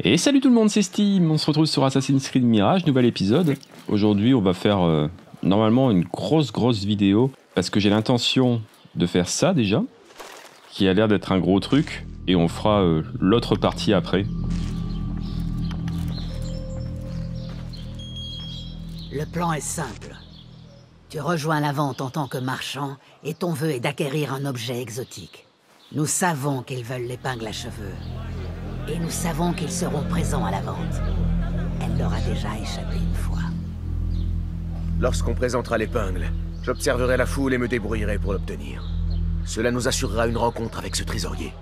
Et salut tout le monde, c'est Steam, on se retrouve sur Assassin's Creed Mirage, nouvel épisode. Aujourd'hui on va faire euh, normalement une grosse grosse vidéo, parce que j'ai l'intention de faire ça déjà, qui a l'air d'être un gros truc, et on fera euh, l'autre partie après. Le plan est simple. Tu rejoins la vente en tant que marchand et ton vœu est d'acquérir un objet exotique. Nous savons qu'ils veulent l'épingle à cheveux. Et nous savons qu'ils seront présents à la vente. Elle leur a déjà échappé une fois. Lorsqu'on présentera l'épingle, j'observerai la foule et me débrouillerai pour l'obtenir. Cela nous assurera une rencontre avec ce trésorier.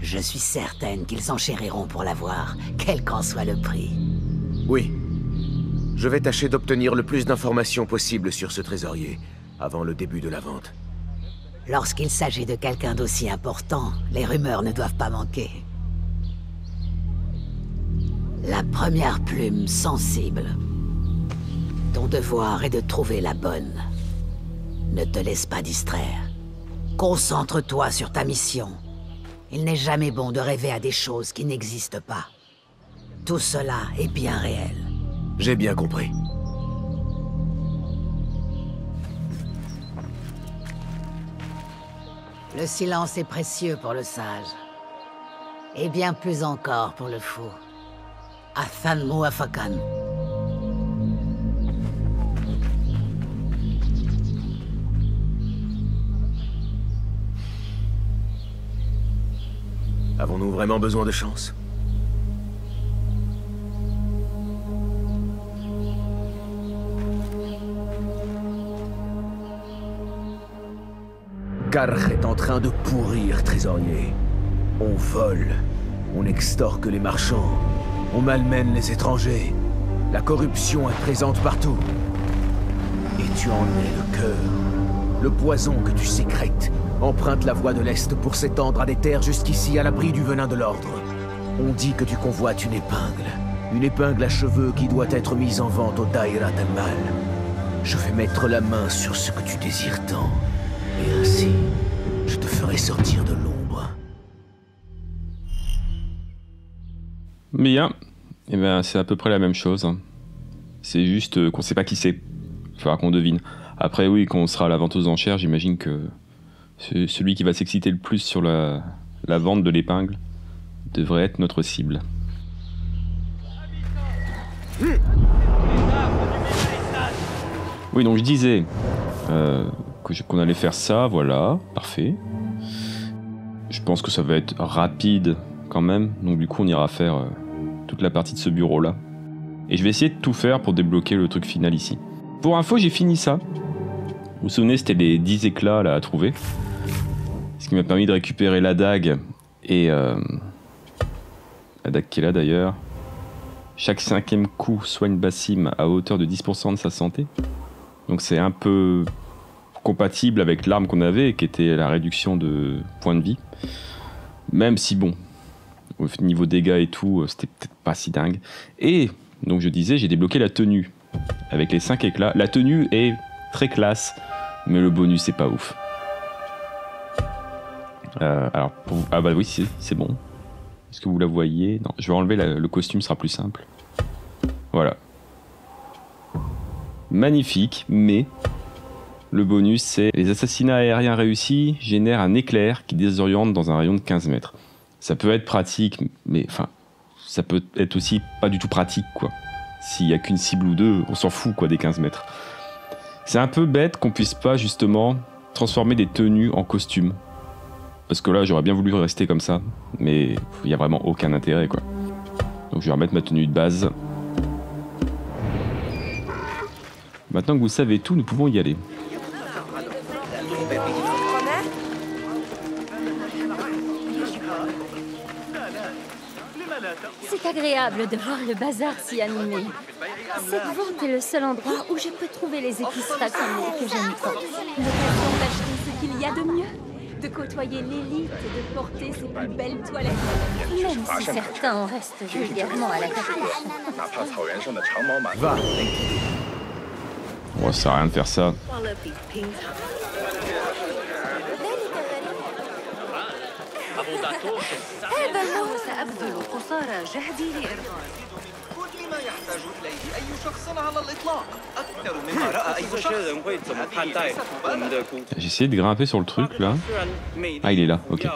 Je suis certaine qu'ils s'enchériront pour l'avoir, quel qu'en soit le prix. Oui. Je vais tâcher d'obtenir le plus d'informations possible sur ce trésorier, avant le début de la vente. Lorsqu'il s'agit de quelqu'un d'aussi important, les rumeurs ne doivent pas manquer. La première plume sensible. Ton devoir est de trouver la bonne. Ne te laisse pas distraire. Concentre-toi sur ta mission. Il n'est jamais bon de rêver à des choses qui n'existent pas. Tout cela est bien réel. J'ai bien compris. Le silence est précieux pour le sage. Et bien plus encore pour le fou. Athan Muafakan. Avons-nous vraiment besoin de chance? Karch est en train de pourrir, trésorier. On vole, on extorque les marchands, on malmène les étrangers. La corruption est présente partout. Et tu en es le cœur. Le poison que tu sécrètes emprunte la voie de l'Est pour s'étendre à des terres jusqu'ici à l'abri du venin de l'ordre. On dit que tu convoites une épingle. Une épingle à cheveux qui doit être mise en vente au Daïra Mal. Je vais mettre la main sur ce que tu désires tant. Et ainsi, je te ferai sortir de l'ombre. Bien, et ben c'est à peu près la même chose. hein. C'est juste euh, qu'on sait pas qui c'est. Il faudra qu'on devine. Après oui, quand on sera à la vente aux enchères, j'imagine que ce- celui qui va s'exciter le plus sur la, vente de l'épingle devrait être notre cible. Oui, donc je disais euh, qu'on allait faire ça, voilà, parfait. Je pense que ça va être rapide quand même, donc du coup on ira faire euh, la partie de ce bureau là. Et je vais essayer de tout faire pour débloquer le truc final ici. Pour info, j'ai fini ça. Vous vous souvenez, c'était les 10 éclats là à trouver. Ce qui m'a permis de récupérer la dague et. euh, la dague qui est là d'ailleurs. Chaque cinquième coup soigne Bassim à hauteur de 10% de sa santé. Donc c'est un peu compatible avec l'arme qu'on avait, qui était la réduction de points de vie. Même si bon, au niveau dégâts et tout, euh, c'était peut-être pas si dingue. Et donc je disais, j'ai débloqué la tenue avec les 5 éclats. La tenue est très classe, mais le bonus c'est pas ouf. Euh, alors, pour- ah bah oui, c'est bon. Est-ce que vous la voyez? Non, je vais enlever le costume, sera plus simple. Voilà. Magnifique, mais le bonus c'est les assassinats aériens réussis génèrent un éclair qui désoriente dans un rayon de 15 mètres. Ça peut être pratique, mais enfin, ça peut être aussi pas du tout pratique quoi. S'il y a qu'une cible ou deux, on s'en fout quoi des 15 mètres. C'est un peu bête qu'on puisse pas justement transformer des tenues en costumes. Parce que là, j'aurais bien voulu rester comme ça, mais il y a vraiment aucun intérêt quoi. Donc je vais remettre ma tenue de base. Maintenant que vous savez tout, nous pouvons y aller. agréable de voir le bazar s'y animer. Cette vente est le seul endroit où je peux trouver les épices raffinées que j'aime tant. L'occasion d'acheter ce qu'il y a de mieux, de côtoyer l'élite et de porter ses plus belles toilettes, même si certains en restent vulgairement à la tâche. Va. Ouais, ça sert à rien de faire ça. هذا الموت سأبذل قصارى جهدي لإرضائك كل ما يحتاج إليه أي شخص على الإطلاق أكثر مما رأى أي شخص هذه ستبان J'ai essayé de grimper sur le truc là. Ah, il est là, ok.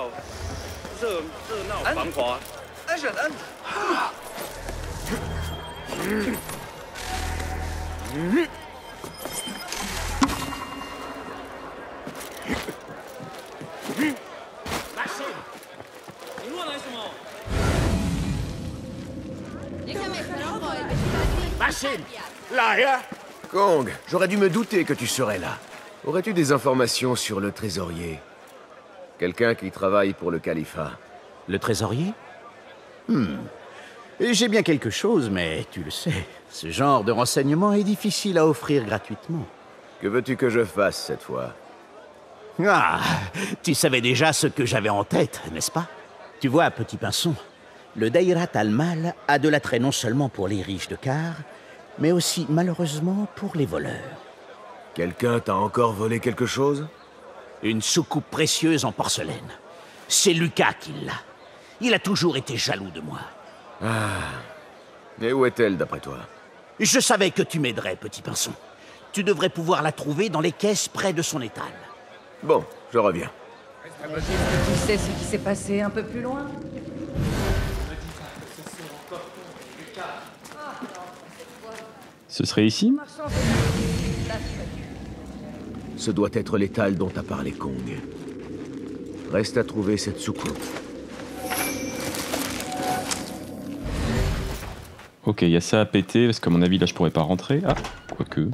أجل أنت Kong, j'aurais dû me douter que tu serais là. Aurais-tu des informations sur le trésorier? Quelqu'un qui travaille pour le califat. Le trésorier? Hmm. J'ai bien quelque chose, mais tu le sais, ce genre de renseignement est difficile à offrir gratuitement. Que veux-tu que je fasse cette fois? Ah, tu savais déjà ce que j'avais en tête, n'est-ce pas? Tu vois, petit pinson, le Dairat al-Mal a de l'attrait non seulement pour les riches de Car, mais aussi malheureusement pour les voleurs. Quelqu'un t'a encore volé quelque chose? Une soucoupe précieuse en porcelaine. C'est Lucas qui l'a. Il a toujours été jaloux de moi. Et où est-elle d'après toi? Je savais que tu m'aiderais, petit pinson. Tu devrais pouvoir la trouver dans les caisses près de son étal. Bon, je reviens. Tu sais ce qui s'est passé un peu plus loin? Ce serait ici Ce doit être l'étal dont a parlé Kong. Reste à trouver cette soucoupe. Ok, il y a ça à péter, parce qu'à mon avis là je pourrais pas rentrer. Ah, quoique.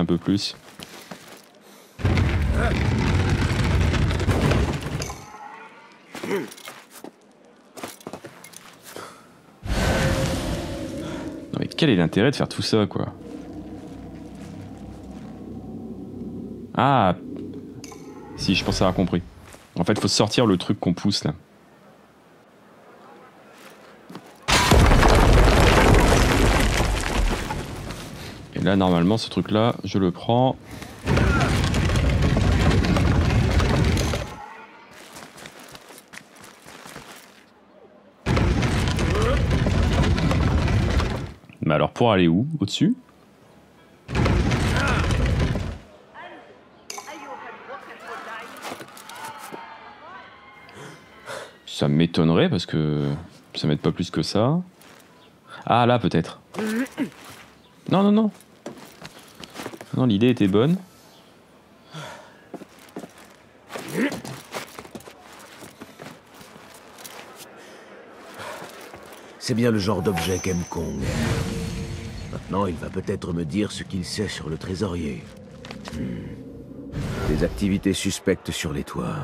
Un peu plus. Non mais quel est l'intérêt de faire tout ça quoi Ah Si, je pense avoir compris. En fait, faut sortir le truc qu'on pousse là. Là, normalement, ce truc là, je le prends. Mais alors pour aller où? Au-dessus? Ça m'étonnerait parce que ça m'aide pas plus que ça. Ah là peut-être. Non non non. Non l'idée était bonne. C'est bien le genre d'objet qu'aime Kong. Maintenant, il va peut-être me dire ce qu'il sait sur le trésorier. Hmm. Des activités suspectes sur les toits.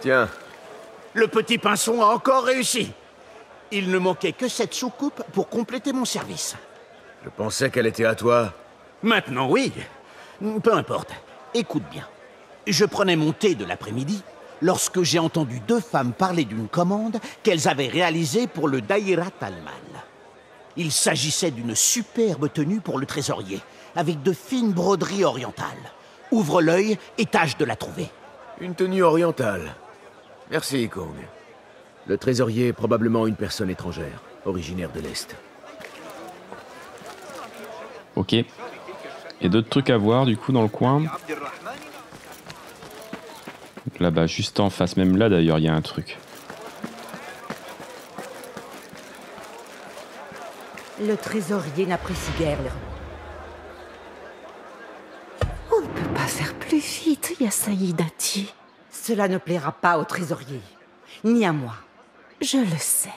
Tiens, Le petit pinson a encore réussi. Il ne manquait que cette soucoupe pour compléter mon service. je pensais qu'elle était à toi. Maintenant, oui. Peu importe. Écoute bien. Je prenais mon thé de l'après-midi lorsque j'ai entendu deux femmes parler d'une commande qu'elles avaient réalisée pour le Dairat al-Mal. Il s'agissait d'une superbe tenue pour le trésorier, avec de fines broderies orientales. Ouvre l'œil et tâche de la trouver. Une tenue orientale. Merci, Kong. Le trésorier est probablement une personne étrangère, originaire de l'Est. Ok. Il y a d'autres trucs à voir du coup dans le coin? Là-bas, juste en face, même là d'ailleurs, il y a un truc. Le trésorier n'apprécie guère les. On ne peut pas faire plus vite, Yasaïdati. Cela ne plaira pas au trésorier, ni à moi. Je le sais.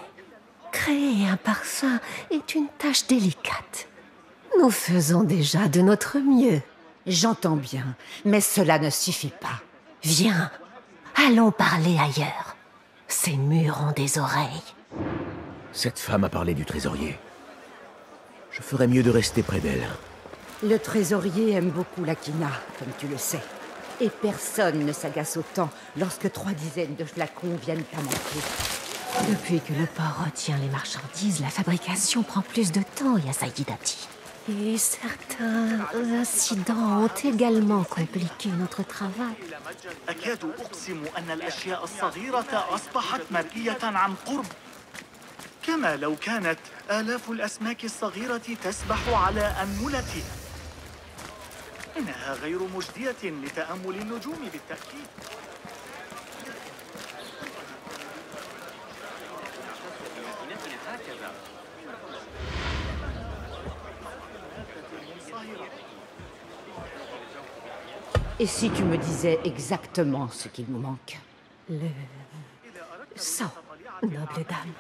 Créer un parfum est une tâche délicate. Nous faisons déjà de notre mieux. J'entends bien, mais cela ne suffit pas. Viens, allons parler ailleurs. Ces murs ont des oreilles. Cette femme a parlé du trésorier. Je ferais mieux de rester près d'elle. Le trésorier aime beaucoup la quina, comme tu le sais. Et personne ne s'agace autant lorsque trois dizaines de flacons viennent à manquer. Depuis que le port retient les marchandises, la fabrication prend plus de temps, Yasayidati. Et certains incidents ont également compliqué notre travail. أكاد أقسم أن الأشياء الصغيرة أصبحت مرئية عن قرب كما لو كانت آلاف الأسماك الصغيرة تسبح على أنملة إنها غير مجدية لتأمل النجوم بالتأكيد Et si tu me disais exactement ce qu'il nous manque Le sang, noble dame.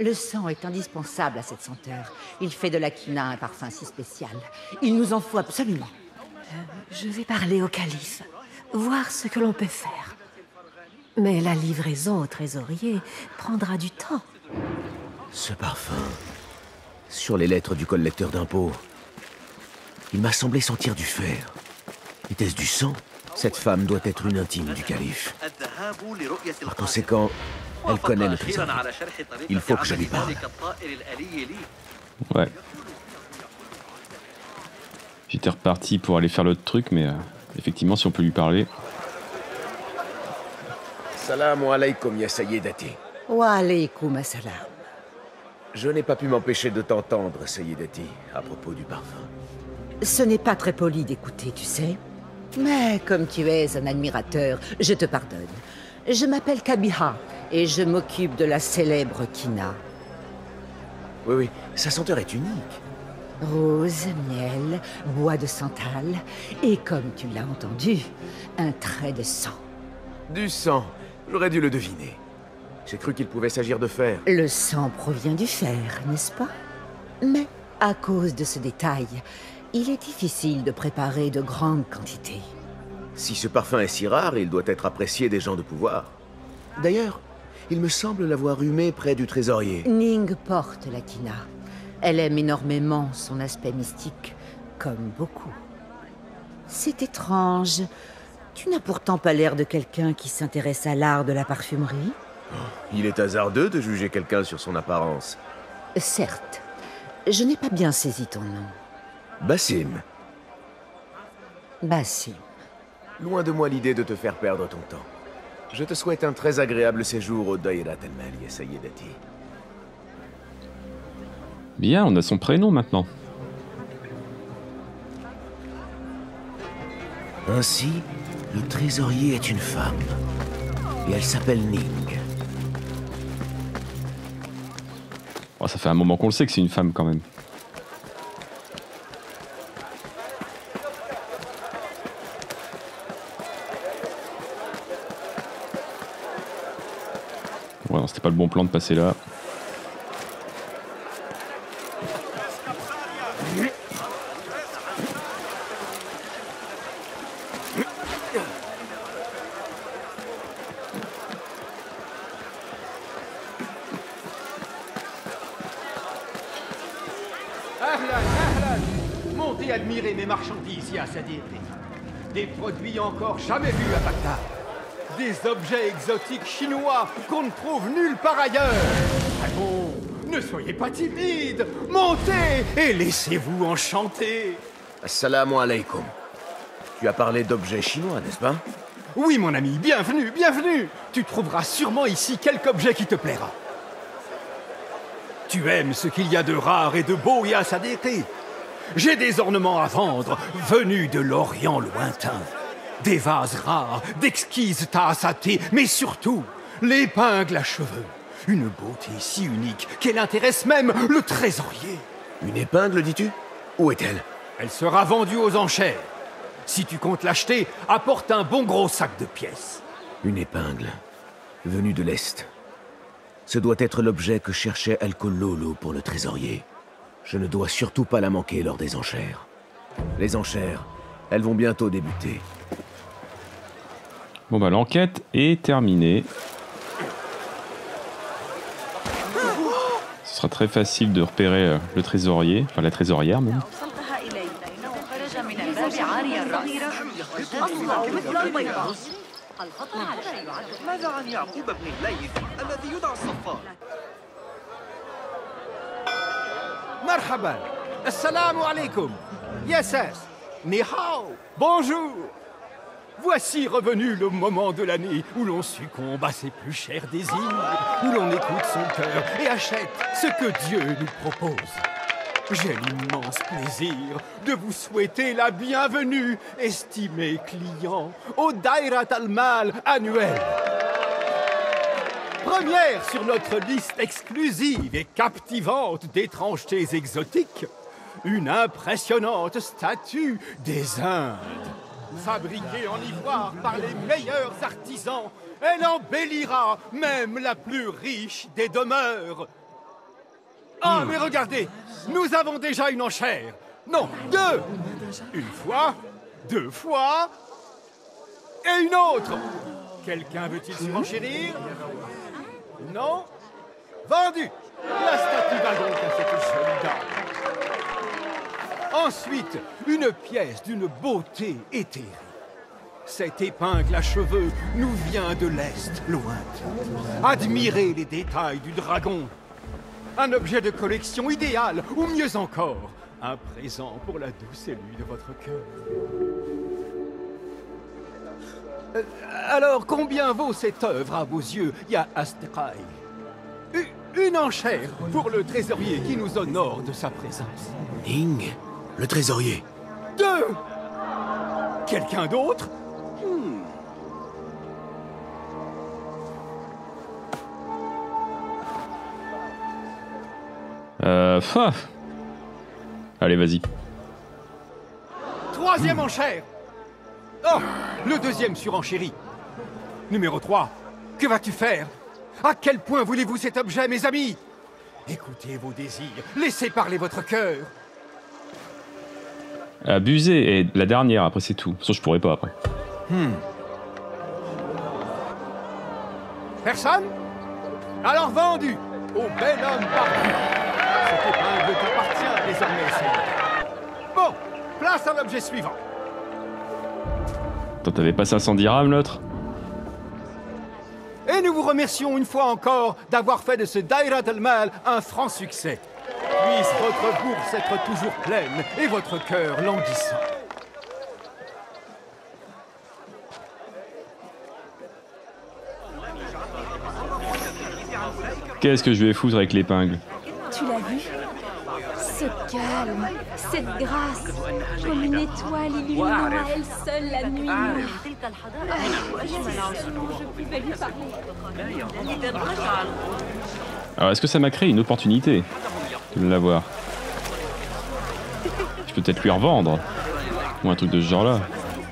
Le sang est indispensable à cette senteur. Il fait de la quina un parfum si spécial. Il nous en faut absolument. Je vais parler au calife, voir ce que l'on peut faire. Mais la livraison au trésorier prendra du temps. Ce parfum, sur les lettres du collecteur d'impôts, il m'a semblé sentir du fer. Était-ce du sang? Cette femme doit être une intime du calife. Par conséquent, elle connaît le trésorier. Il faut que je lui parle. Ouais. J'étais reparti pour aller faire l'autre truc, mais euh, effectivement, si on peut lui parler. Salam alaikum, ya Sayyidati. Wa alaykoum assalam. Je n'ai pas pu m'empêcher de t'entendre, Sayyidati, à propos du parfum. Ce n'est pas très poli d'écouter, tu sais. Mais comme tu es un admirateur, je te pardonne. Je m'appelle Kabiha et je m'occupe de la célèbre Kina. Oui, oui, sa senteur est unique. Rose, miel, bois de santal et comme tu l'as entendu, un trait de sang. Du sang. J'aurais dû le deviner. J'ai cru qu'il pouvait s'agir de fer. Le sang provient du fer, n'est-ce pas? Mais à cause de ce détail, il est difficile de préparer de grandes quantités. Si ce parfum est si rare, il doit être apprécié des gens de pouvoir. D'ailleurs, il me semble l'avoir humé près du trésorier. Ning porte la Kina. Elle aime énormément son aspect mystique, comme beaucoup. C'est étrange. Tu n'as pourtant pas l'air de quelqu'un qui s'intéresse à l'art de la parfumerie. Il est hasardeux de juger quelqu'un sur son apparence. Certes, je n'ai pas bien saisi ton nom. Bassim, Bassim. loin de moi l'idée de te faire perdre ton temps. Je te souhaite un très agréable séjour au Daïrat El-Mali et Sayyidati. Bien, on a son prénom maintenant. Ainsi, le trésorier est une femme. Et elle s'appelle Ning. Oh, ça fait un moment qu'on le sait que c'est une femme quand même. Ouais, non, c'était pas le bon plan de passer là. Des objets exotiques chinois qu'on ne trouve nulle part ailleurs. Ah bon, ne soyez pas timide. Montez et laissez-vous enchanter. Assalamu alaikum. Tu as parlé d'objets chinois, n'est-ce pas? Oui, mon ami, bienvenue, bienvenue. Tu trouveras sûrement ici quelque objet qui te plaira. Tu aimes ce qu'il y a de rare et de beau, Ya Sadiqi J'ai des ornements à vendre, venus de l'Orient lointain. Des vases rares, d'exquises tasses à thé, mais surtout, l'épingle à cheveux. Une beauté si unique qu'elle intéresse même le trésorier. Une épingle, dis-tu? Où est-elle? Elle sera vendue aux enchères. Si tu comptes l'acheter, apporte un bon gros sac de pièces. Une épingle, venue de l'Est. Ce doit être l'objet que cherchait El Kololo pour le trésorier. Je ne dois surtout pas la manquer lors des enchères. Les enchères, elles vont bientôt débuter. Bon bah l'enquête est terminée. Ce sera très facile de repérer euh, le trésorier, enfin la trésorière même. Bonjour. Voici revenu le moment de l'année où l'on succombe à ses plus chers désirs, où l'on écoute son cœur et achète ce que Dieu nous propose. J'ai l'immense plaisir de vous souhaiter la bienvenue, estimés clients, au Dairat al-Mal annuel. Première sur notre liste exclusive et captivante d'étrangetés exotiques, une impressionnante statue des Indes. Fabriquée en ivoire par les meilleurs artisans, elle embellira même la plus riche des demeures. Ah, mais regardez, nous avons déjà une enchère. Non, deux. Une fois, deux fois, et une autre. Quelqu'un veut-il surenchérir Non Vendu La statue va donc à cette jolie dame. Ensuite, une pièce d'une beauté éthérée. Cette épingle à cheveux nous vient de l'Est, lointain. Admirez les détails du dragon. Un objet de collection idéal, ou mieux encore, un présent pour la douce élue de votre cœur. Euh, Alors, combien vaut cette œuvre à vos yeux, Ya Astekai U- Une enchère pour le trésorier qui nous honore de sa présence. Ning, le trésorier. Deux. Quelqu'un d'autre? Euh, ah. Allez, vas-y. Troisième enchère Oh Le deuxième surenchéri. Numéro 3, que vas-tu faire? À quel point voulez-vous cet objet, mes amis? Écoutez vos désirs, laissez parler votre cœur. Abusé. Et la dernière, après c'est tout. Sauf je pourrais pas après. Personne? Alors vendu au bel homme. Cette épingle t'appartient désormais, Seigneur. Bon, place à l'objet suivant. Attends, t'avais pas 510 dirhams l'autre? Et nous vous remercions une fois encore d'avoir fait de ce Dairat al-Mal un franc succès. Puisse votre bourse être toujours pleine et votre cœur languissant. Qu'est-ce que je vais foutre avec l'épingle? Tu l'as vu? Ce calme, cette grâce, comme une étoile illuminant à elle seule la nuit. Ah, Alors, est-ce que ça m'a créé une opportunité? de l'avoir. Je peux peut-être lui revendre. Ou un truc de ce genre-là.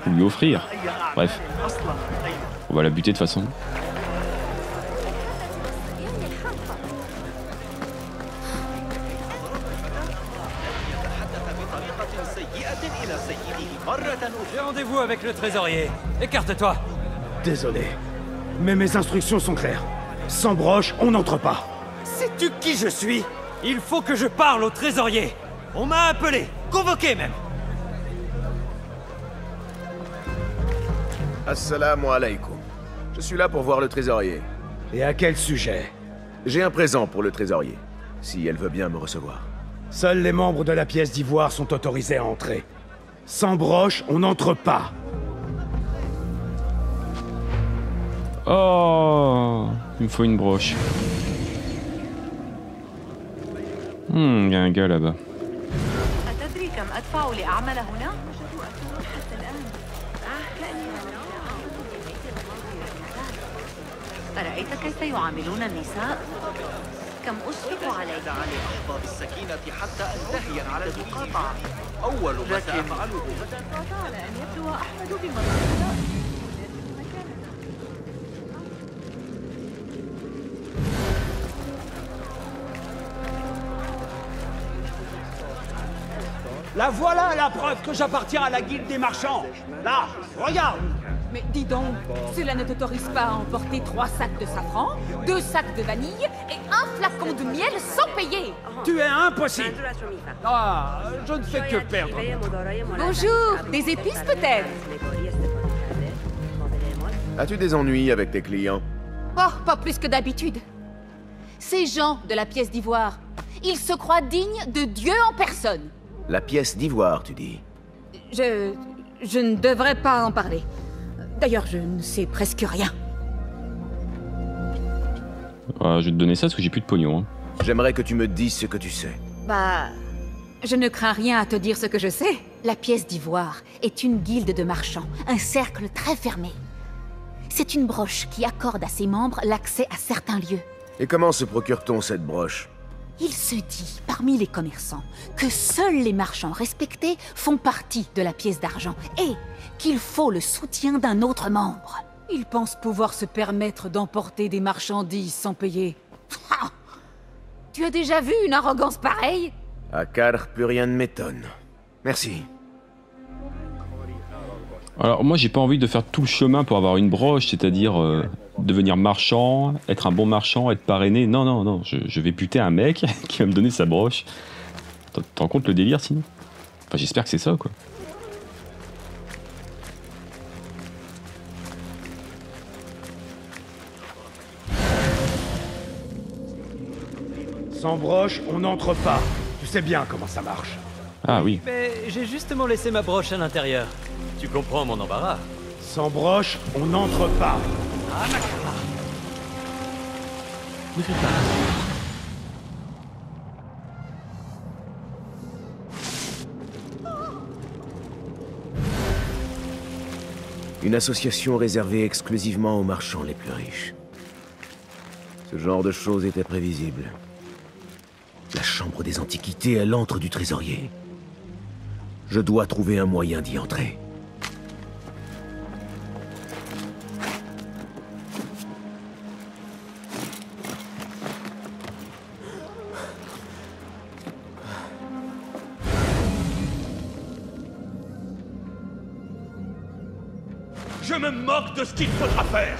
Ou lui offrir. Bref. On va la buter de toute façon. Rendez-vous avec le trésorier. Écarte-toi. Désolé, mais mes instructions sont claires. Sans broche, on n'entre pas. Sais-tu qui je suis? Il faut que je parle au trésorier. On m'a appelé, convoqué même. Assalamu alaikum. Je suis là pour voir le trésorier. Et à quel sujet? J'ai un présent pour le trésorier, si elle veut bien me recevoir. Seuls les membres de la pièce d'ivoire sont autorisés à entrer. Sans broche, on n'entre pas. Oh Il me faut une broche. Hmm, il y a un gars là-bas. أتدري كم أدفع لأعمل هنا؟ أرأيت كيف يعاملون النساء؟ كم أشفق عليك دعا لأحظى بالسكينة حتى أنتهي على المقاطعة أول ما سأفعله على أن يبدو أحمد بمرة La voilà la preuve que j'appartiens à la guilde des marchands. Là, regarde. Mais dis donc, cela ne t'autorise pas à emporter trois sacs de safran, deux sacs de vanille et un flacon de miel sans payer. Tu es impossible. Ah, je ne fais que perdre. Bonjour, des épices peut-être? As-tu des ennuis avec tes clients? Oh, pas plus que d'habitude. Ces gens de la pièce d'ivoire, ils se croient dignes de Dieu en personne. La pièce d'ivoire, tu dis? Je... je ne devrais pas en parler. D'ailleurs, je ne sais presque rien. Ah, je vais te donner ça parce que j'ai plus de pognon. hein. J'aimerais que tu me dises ce que tu sais. Bah... Je ne crains rien à te dire ce que je sais. La pièce d'ivoire est une guilde de marchands, un cercle très fermé. C'est une broche qui accorde à ses membres l'accès à certains lieux. Et comment se procure-t-on cette broche? Il se dit, parmi les commerçants, que seuls les marchands respectés font partie de la pièce d'argent et qu'il faut le soutien d'un autre membre. Ils pensent pouvoir se permettre d'emporter des marchandises sans payer. Tu as déjà vu une arrogance pareille? À Car, plus rien ne m'étonne. Merci. Alors moi j'ai pas envie de faire tout le chemin pour avoir une broche, c'est-à-dire euh, devenir marchand, être un bon marchand, être parrainé. Non, non, non, je, je vais buter un mec qui va me donner sa broche. T'en rends compte le délire sinon? Enfin j'espère que c'est ça quoi. Sans broche, on n'entre pas. Tu sais bien comment ça marche. Ah oui. Mais j'ai justement laissé ma broche à l'intérieur. Tu comprends mon embarras Sans broche, on n'entre pas. Ah, Ne fais pas. Une association réservée exclusivement aux marchands les plus riches. Ce genre de choses était prévisible. La chambre des antiquités est l'antre du trésorier. Je dois trouver un moyen d'y entrer. Je me moque de ce qu'il faudra faire.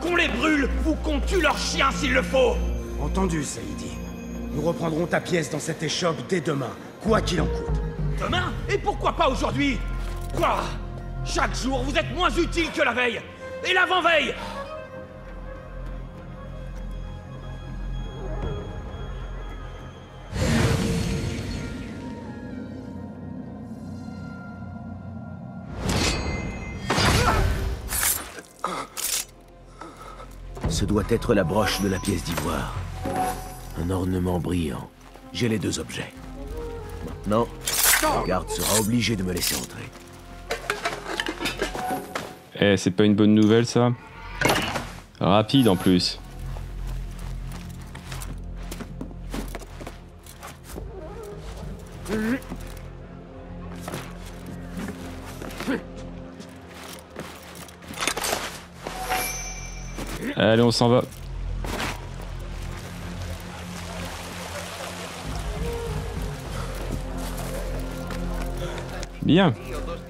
Qu'on les brûle ou qu'on tue leurs chiens s'il le faut. Entendu, Saïdi. Nous reprendrons ta pièce dans cette échoppe dès demain, quoi qu'il en coûte. Demain Et pourquoi pas aujourd'hui? Quoi? Chaque jour, vous êtes moins utile que la veille Et l'avant-veille doit être la broche de la pièce d'ivoire. Un ornement brillant. J'ai les deux objets. Maintenant, le garde sera obligé de me laisser entrer. Eh, c'est pas une bonne nouvelle ça? Rapide en plus. Allez, on s'en va. Bien.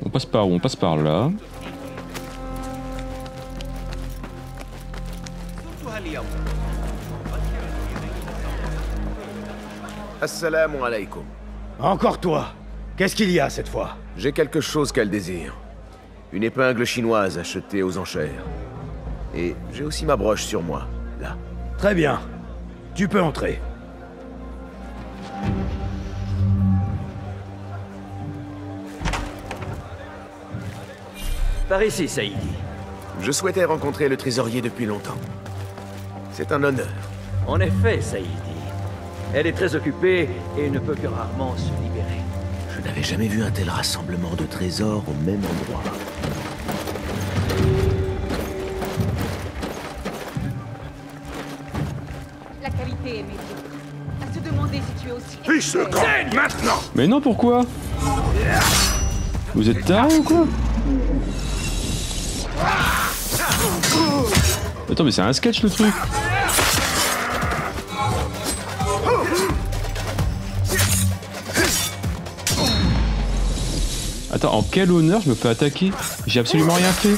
On passe par où? On passe par là. Assalamu alaikum. Encore toi Qu'est-ce qu'il y a cette fois? J'ai quelque chose qu'elle désire. Une épingle chinoise achetée aux enchères. Et j'ai aussi ma broche sur moi, là. Très bien. Tu peux entrer. Par ici, Saïdi. Je souhaitais rencontrer le trésorier depuis longtemps. C'est un honneur. En effet, Saïdi. Elle est très occupée et ne peut que rarement se libérer. Je n'avais jamais vu un tel rassemblement de trésors au même endroit. Camp Maintenant Mais non, pourquoi Vous êtes tarés ou quoi Attends, mais c'est un sketch le truc Attends, en quel honneur je me fais attaquer J'ai absolument rien fait.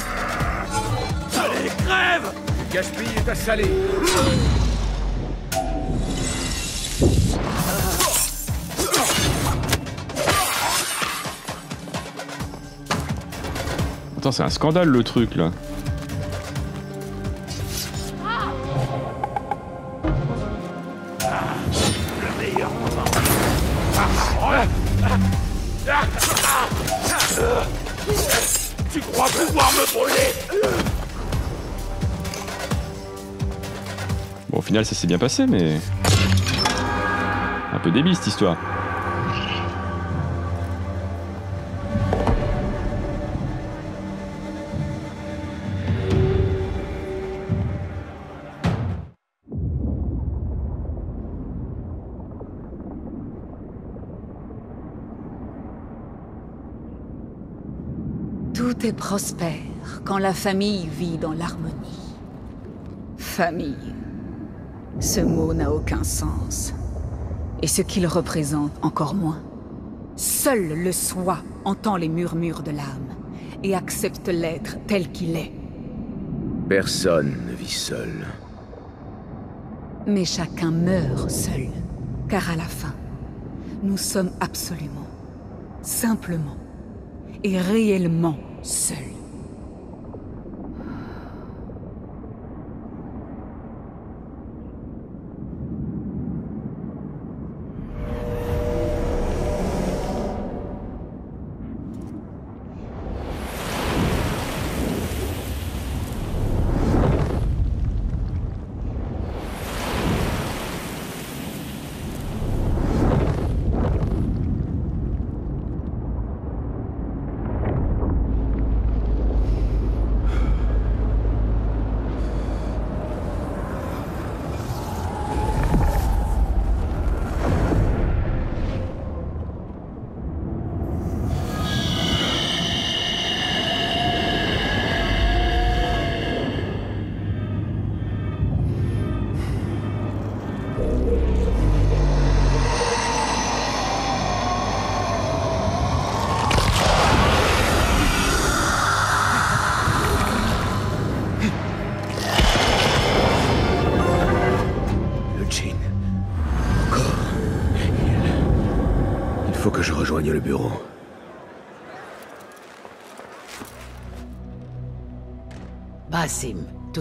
Allez, crève ta salée. C'est un scandale le truc là. Tu crois pouvoir me brûler? Bon, au final, ça s'est bien passé, mais. Un peu débile cette histoire. La famille vit dans l'harmonie. Famille. Ce mot n'a aucun sens. Et ce qu'il représente encore moins. Seul le soi entend les murmures de l'âme et accepte l'être tel qu'il est. Personne ne vit seul. Mais chacun meurt seul. Car à la fin, nous sommes absolument, simplement et réellement seuls.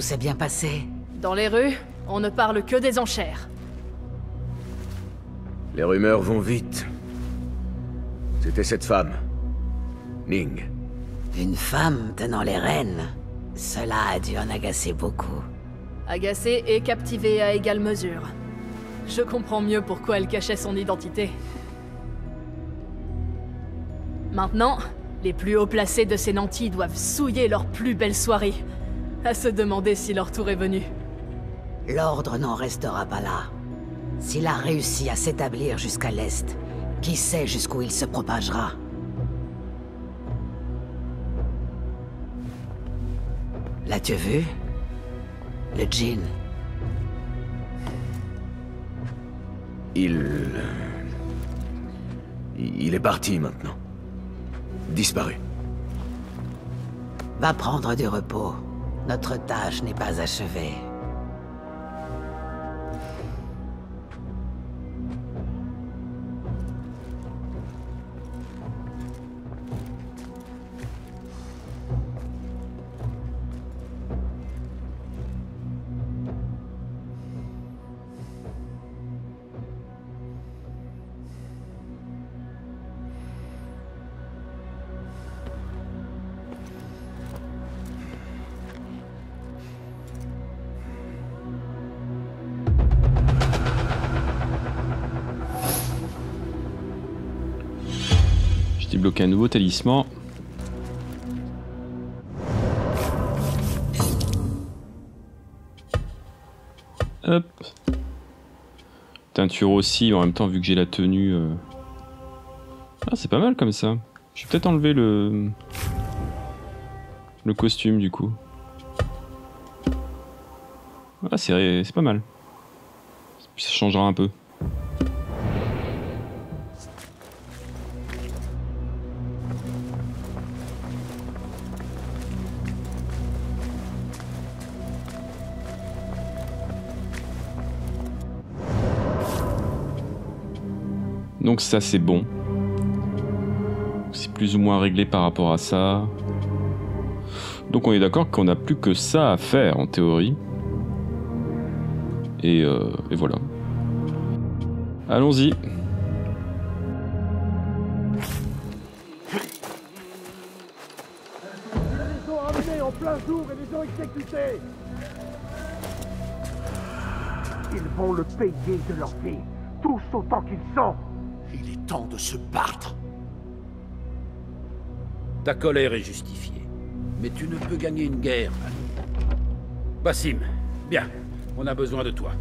S'est bien passé Dans les rues, on ne parle que des enchères. Les rumeurs vont vite. C'était cette femme. Ning. Une femme tenant les rênes Cela a dû en agacer beaucoup. Agacée et captivée à égale mesure. Je comprends mieux pourquoi elle cachait son identité. Maintenant, les plus haut placés de ces nantis doivent souiller leur plus belle soirée. À se demander si leur tour est venu. L'ordre n'en restera pas là. S'il a réussi à s'établir jusqu'à l'est, qui sait jusqu'où il se propagera? L'as-tu vu? Le djinn. Il... Il est parti maintenant. Disparu. Va prendre du repos. Notre tâche n'est pas achevée. Un nouveau talisman. Hop. Teinture aussi, en même temps, vu que j'ai la tenue. euh. Ah, c'est pas mal comme ça. Je vais peut-être enlever le. Le costume du coup. Ah, c'est pas mal. Ça changera un peu. Donc ça c'est bon. C'est plus ou moins réglé par rapport à ça. Donc on est d'accord qu'on n'a plus que ça à faire en théorie. Et, euh, et voilà. Allons-y. Ils vont le payer de leur vie, tous autant qu'ils sont de se battre. Ta colère est justifiée. Mais tu ne peux gagner une guerre. Bassim, bien, on a besoin de toi.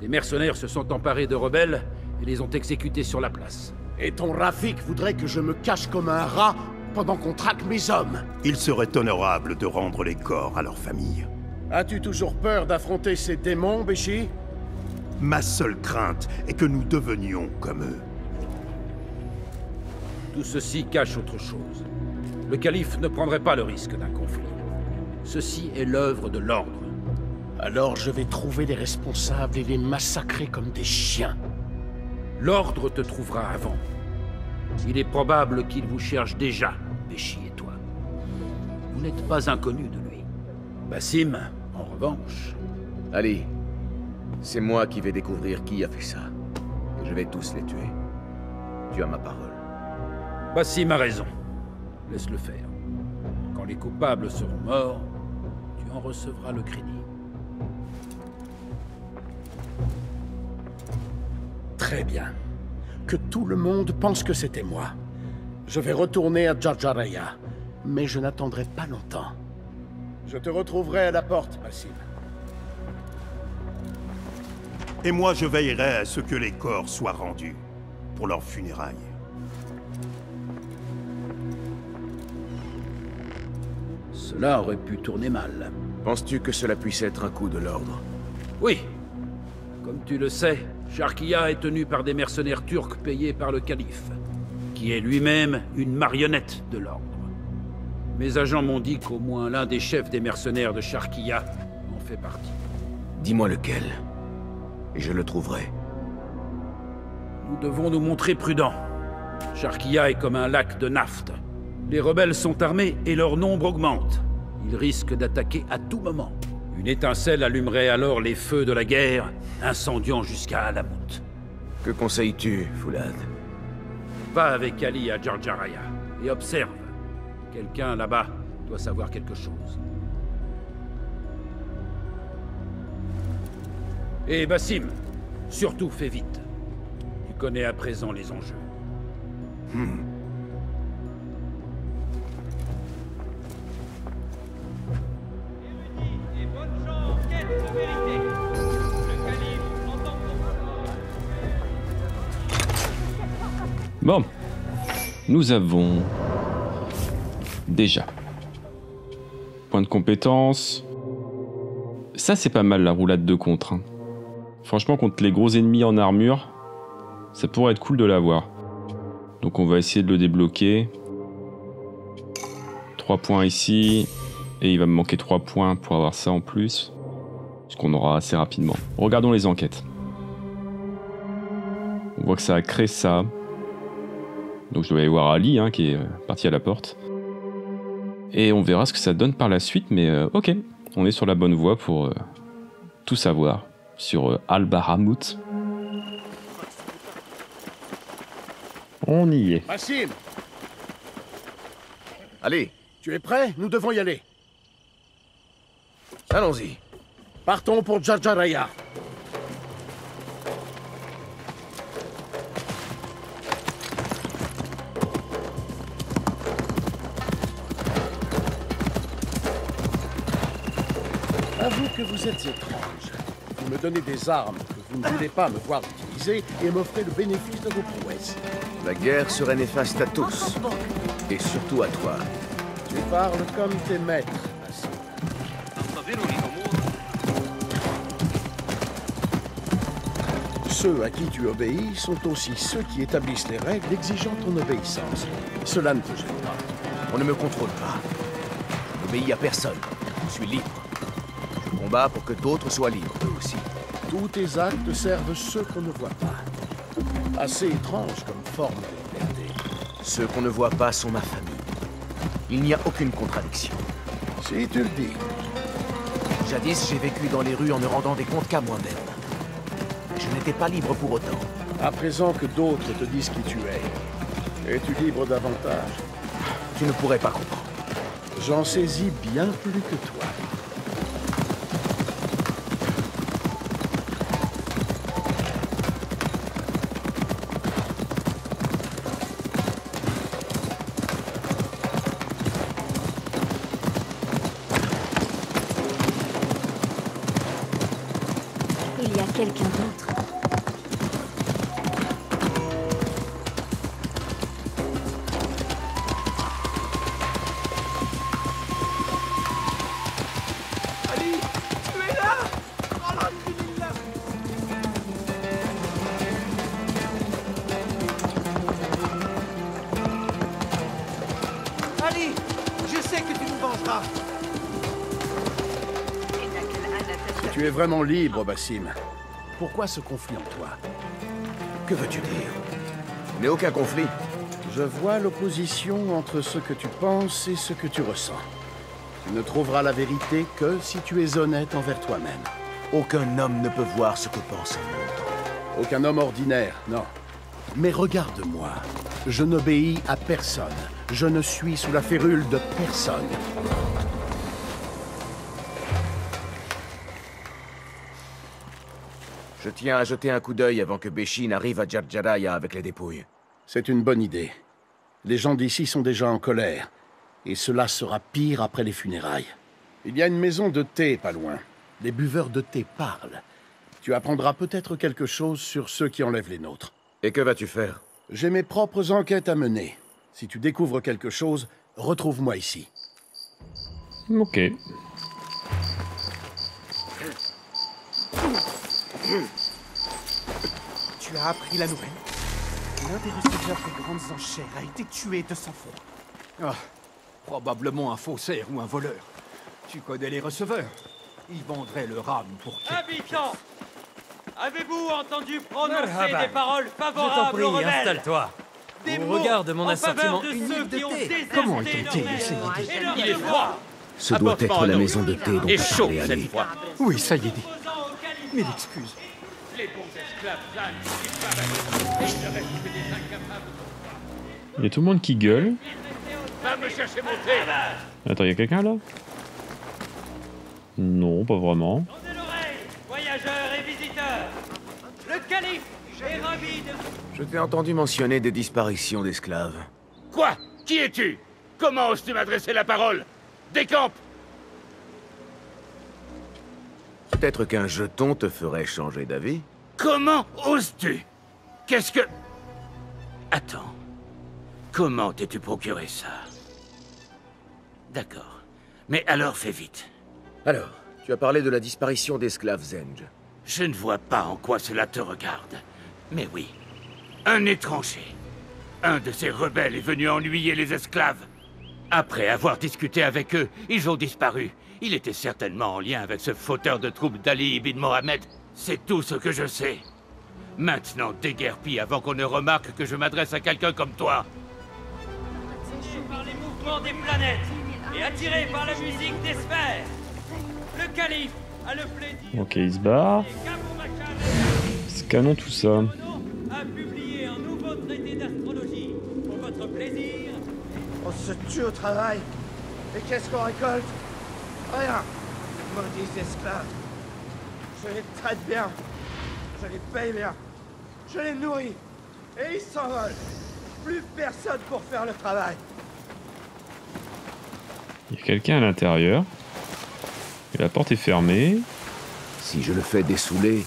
Des mercenaires se sont emparés de rebelles et les ont exécutés sur la place. Et ton Rafik voudrait que je me cache comme un rat pendant qu'on traque mes hommes. Il serait honorable de rendre les corps à leur famille. As-tu toujours peur d'affronter ces démons, Béchi? Ma seule crainte est que nous devenions comme eux. Tout ceci cache autre chose. Le calife ne prendrait pas le risque d'un conflit. Ceci est l'œuvre de l'ordre. Alors je vais trouver les responsables et les massacrer comme des chiens. L'ordre te trouvera avant. Il est probable qu'il vous cherche déjà, Béchi et toi. Vous n'êtes pas inconnu de lui. Bassim, en revanche... Ali, c'est moi qui vais découvrir qui a fait ça. Et je vais tous les tuer. Tu as ma parole. Bassim a raison. Laisse-le faire. Quand les coupables seront morts, tu en recevras le crédit. Très bien. Que tout le monde pense que c'était moi. Je vais retourner à Jarjaraya, mais je n'attendrai pas longtemps. Je te retrouverai à la porte, Bassim. Et moi, je veillerai à ce que les corps soient rendus pour leurs funérailles. Cela aurait pu tourner mal. Penses-tu que cela puisse être un coup de l'ordre? Oui. Comme tu le sais, Sharkia est tenu par des mercenaires turcs payés par le calife, qui est lui-même une marionnette de l'ordre. Mes agents m'ont dit qu'au moins l'un des chefs des mercenaires de Sharkia en fait partie. Dis-moi lequel, et je le trouverai. Nous devons nous montrer prudents. Sharkia est comme un lac de nafte. Les rebelles sont armés et leur nombre augmente. Ils risquent d'attaquer à tout moment. Une étincelle allumerait alors les feux de la guerre, incendiant jusqu'à Alamut. Que conseilles-tu, Foulad? Va avec Ali à Jarjaraya et observe. Quelqu'un là-bas doit savoir quelque chose. Et Bassim, surtout fais vite. Tu connais à présent les enjeux. Hmm. Bon. Nous avons... Déjà. Point de compétence. Ça, c'est pas mal, la roulade de contre. hein. Franchement, contre les gros ennemis en armure, ça pourrait être cool de l'avoir. Donc on va essayer de le débloquer. 3 points ici. Et il va me manquer 3 points pour avoir ça en plus. Ce qu'on aura assez rapidement. Regardons les enquêtes. On voit que ça a créé ça. Donc je dois aller voir Ali hein, qui est euh, parti à la porte. Et on verra ce que ça donne par la suite, mais euh, ok, on est sur la bonne voie pour euh, tout savoir sur euh, Al-Bahamut. On y est. Bassim Allez, Tu es prêt? Nous devons y aller. allons-y. Partons pour Jarjaraya. Avoue que vous êtes étrange. Vous me donnez des armes que vous ne voulez pas me voir utiliser et m'offrez le bénéfice de vos prouesses. La guerre serait néfaste à tous. Et surtout à toi. Tu parles comme tes maîtres, Ceux à qui tu obéis sont aussi ceux qui établissent les règles exigeant ton obéissance. Cela ne te gêne pas. On ne me contrôle pas. Je n'obéis à personne. Je suis libre. Je combats pour que d'autres soient libres, eux aussi. Tous tes actes servent ceux qu'on ne voit pas. Assez étrange comme forme de liberté. Ceux qu'on ne voit pas sont ma famille. Il n'y a aucune contradiction. Si tu le dis. Jadis, j'ai vécu dans les rues en ne rendant des comptes qu'à moi-même. N'étais pas libre pour autant. À présent que d'autres te disent qui tu es, es-tu libre davantage? Tu ne pourrais pas comprendre. J'en saisis bien plus que toi. Vraiment libre, Bassim, pourquoi ce conflit en toi? Que veux-tu dire? A aucun conflit. Je vois l'opposition entre ce que tu penses et ce que tu ressens. Tu ne trouveras la vérité que si tu es honnête envers toi-même. Aucun homme ne peut voir ce que pense un autre. Aucun homme ordinaire, non. Mais regarde-moi. Je n'obéis à personne. Je ne suis sous la férule de personne. Je tiens à jeter un coup d'œil avant que Béchi n'arrive à Djarjaraya avec les dépouilles. C'est une bonne idée. Les gens d'ici sont déjà en colère. Et cela sera pire après les funérailles. Il y a une maison de thé pas loin. Les buveurs de thé parlent. Tu apprendras peut-être quelque chose sur ceux qui enlèvent les nôtres. Et que vas-tu faire? J'ai mes propres enquêtes à mener. Si tu découvres quelque chose, retrouve-moi ici. Ok. Tu as appris la nouvelle L'un des receveurs des grandes enchères a été tué de sang-froid. Ah, probablement un faussaire ou un voleur. Tu connais les receveurs Ils vendraient leur âme pour Habitants Avez-vous entendu prononcer Merhaba. des paroles favorables prie, aux rebelles installe-toi. Des Au mots regard de mon en assortiment de unique ceux de qui ont thé. Comment leur Il est froid. Ce doit être la maison de thé dont Et chaud, cette fois. Oui, ça y est dit. Mille excuses. Les bons il y a tout le monde qui gueule. Va me chercher mon thé Attends, il y a quelqu'un là? Non, pas vraiment. Je t'ai entendu mentionner des disparitions d'esclaves. Quoi? Qui es-tu? Comment oses-tu m'adresser la parole? Décampe Peut-être qu'un jeton te ferait changer d'avis. Comment oses-tu? Qu'est-ce que... Attends. Comment t'es-tu procuré ça? D'accord. Mais alors fais vite. Alors, tu as parlé de la disparition d'esclaves Zenge. Je ne vois pas en quoi cela te regarde. Mais oui, un étranger. Un de ces rebelles est venu ennuyer les esclaves. Après avoir discuté avec eux, ils ont disparu. Il était certainement en lien avec ce fauteur de troupes d'Ali ibn Mohamed. C'est tout ce que je sais. Maintenant, déguerpis avant qu'on ne remarque que je m'adresse à quelqu'un comme toi. par les mouvements des planètes et attiré par la musique des sphères. Le calife a le plaisir Ok, il se barre. Scannons tout ça. a publié un nouveau traité d'astrologie pour votre plaisir. On se tue au travail. Et qu'est-ce qu'on récolte? Rien. Maudits esclaves. Je les traite bien. Je les paye bien. Je les nourris. Et ils s'envolent. Plus personne pour faire le travail. Il y a quelqu'un à l'intérieur. Et la porte est fermée. Si je le fais dessouler,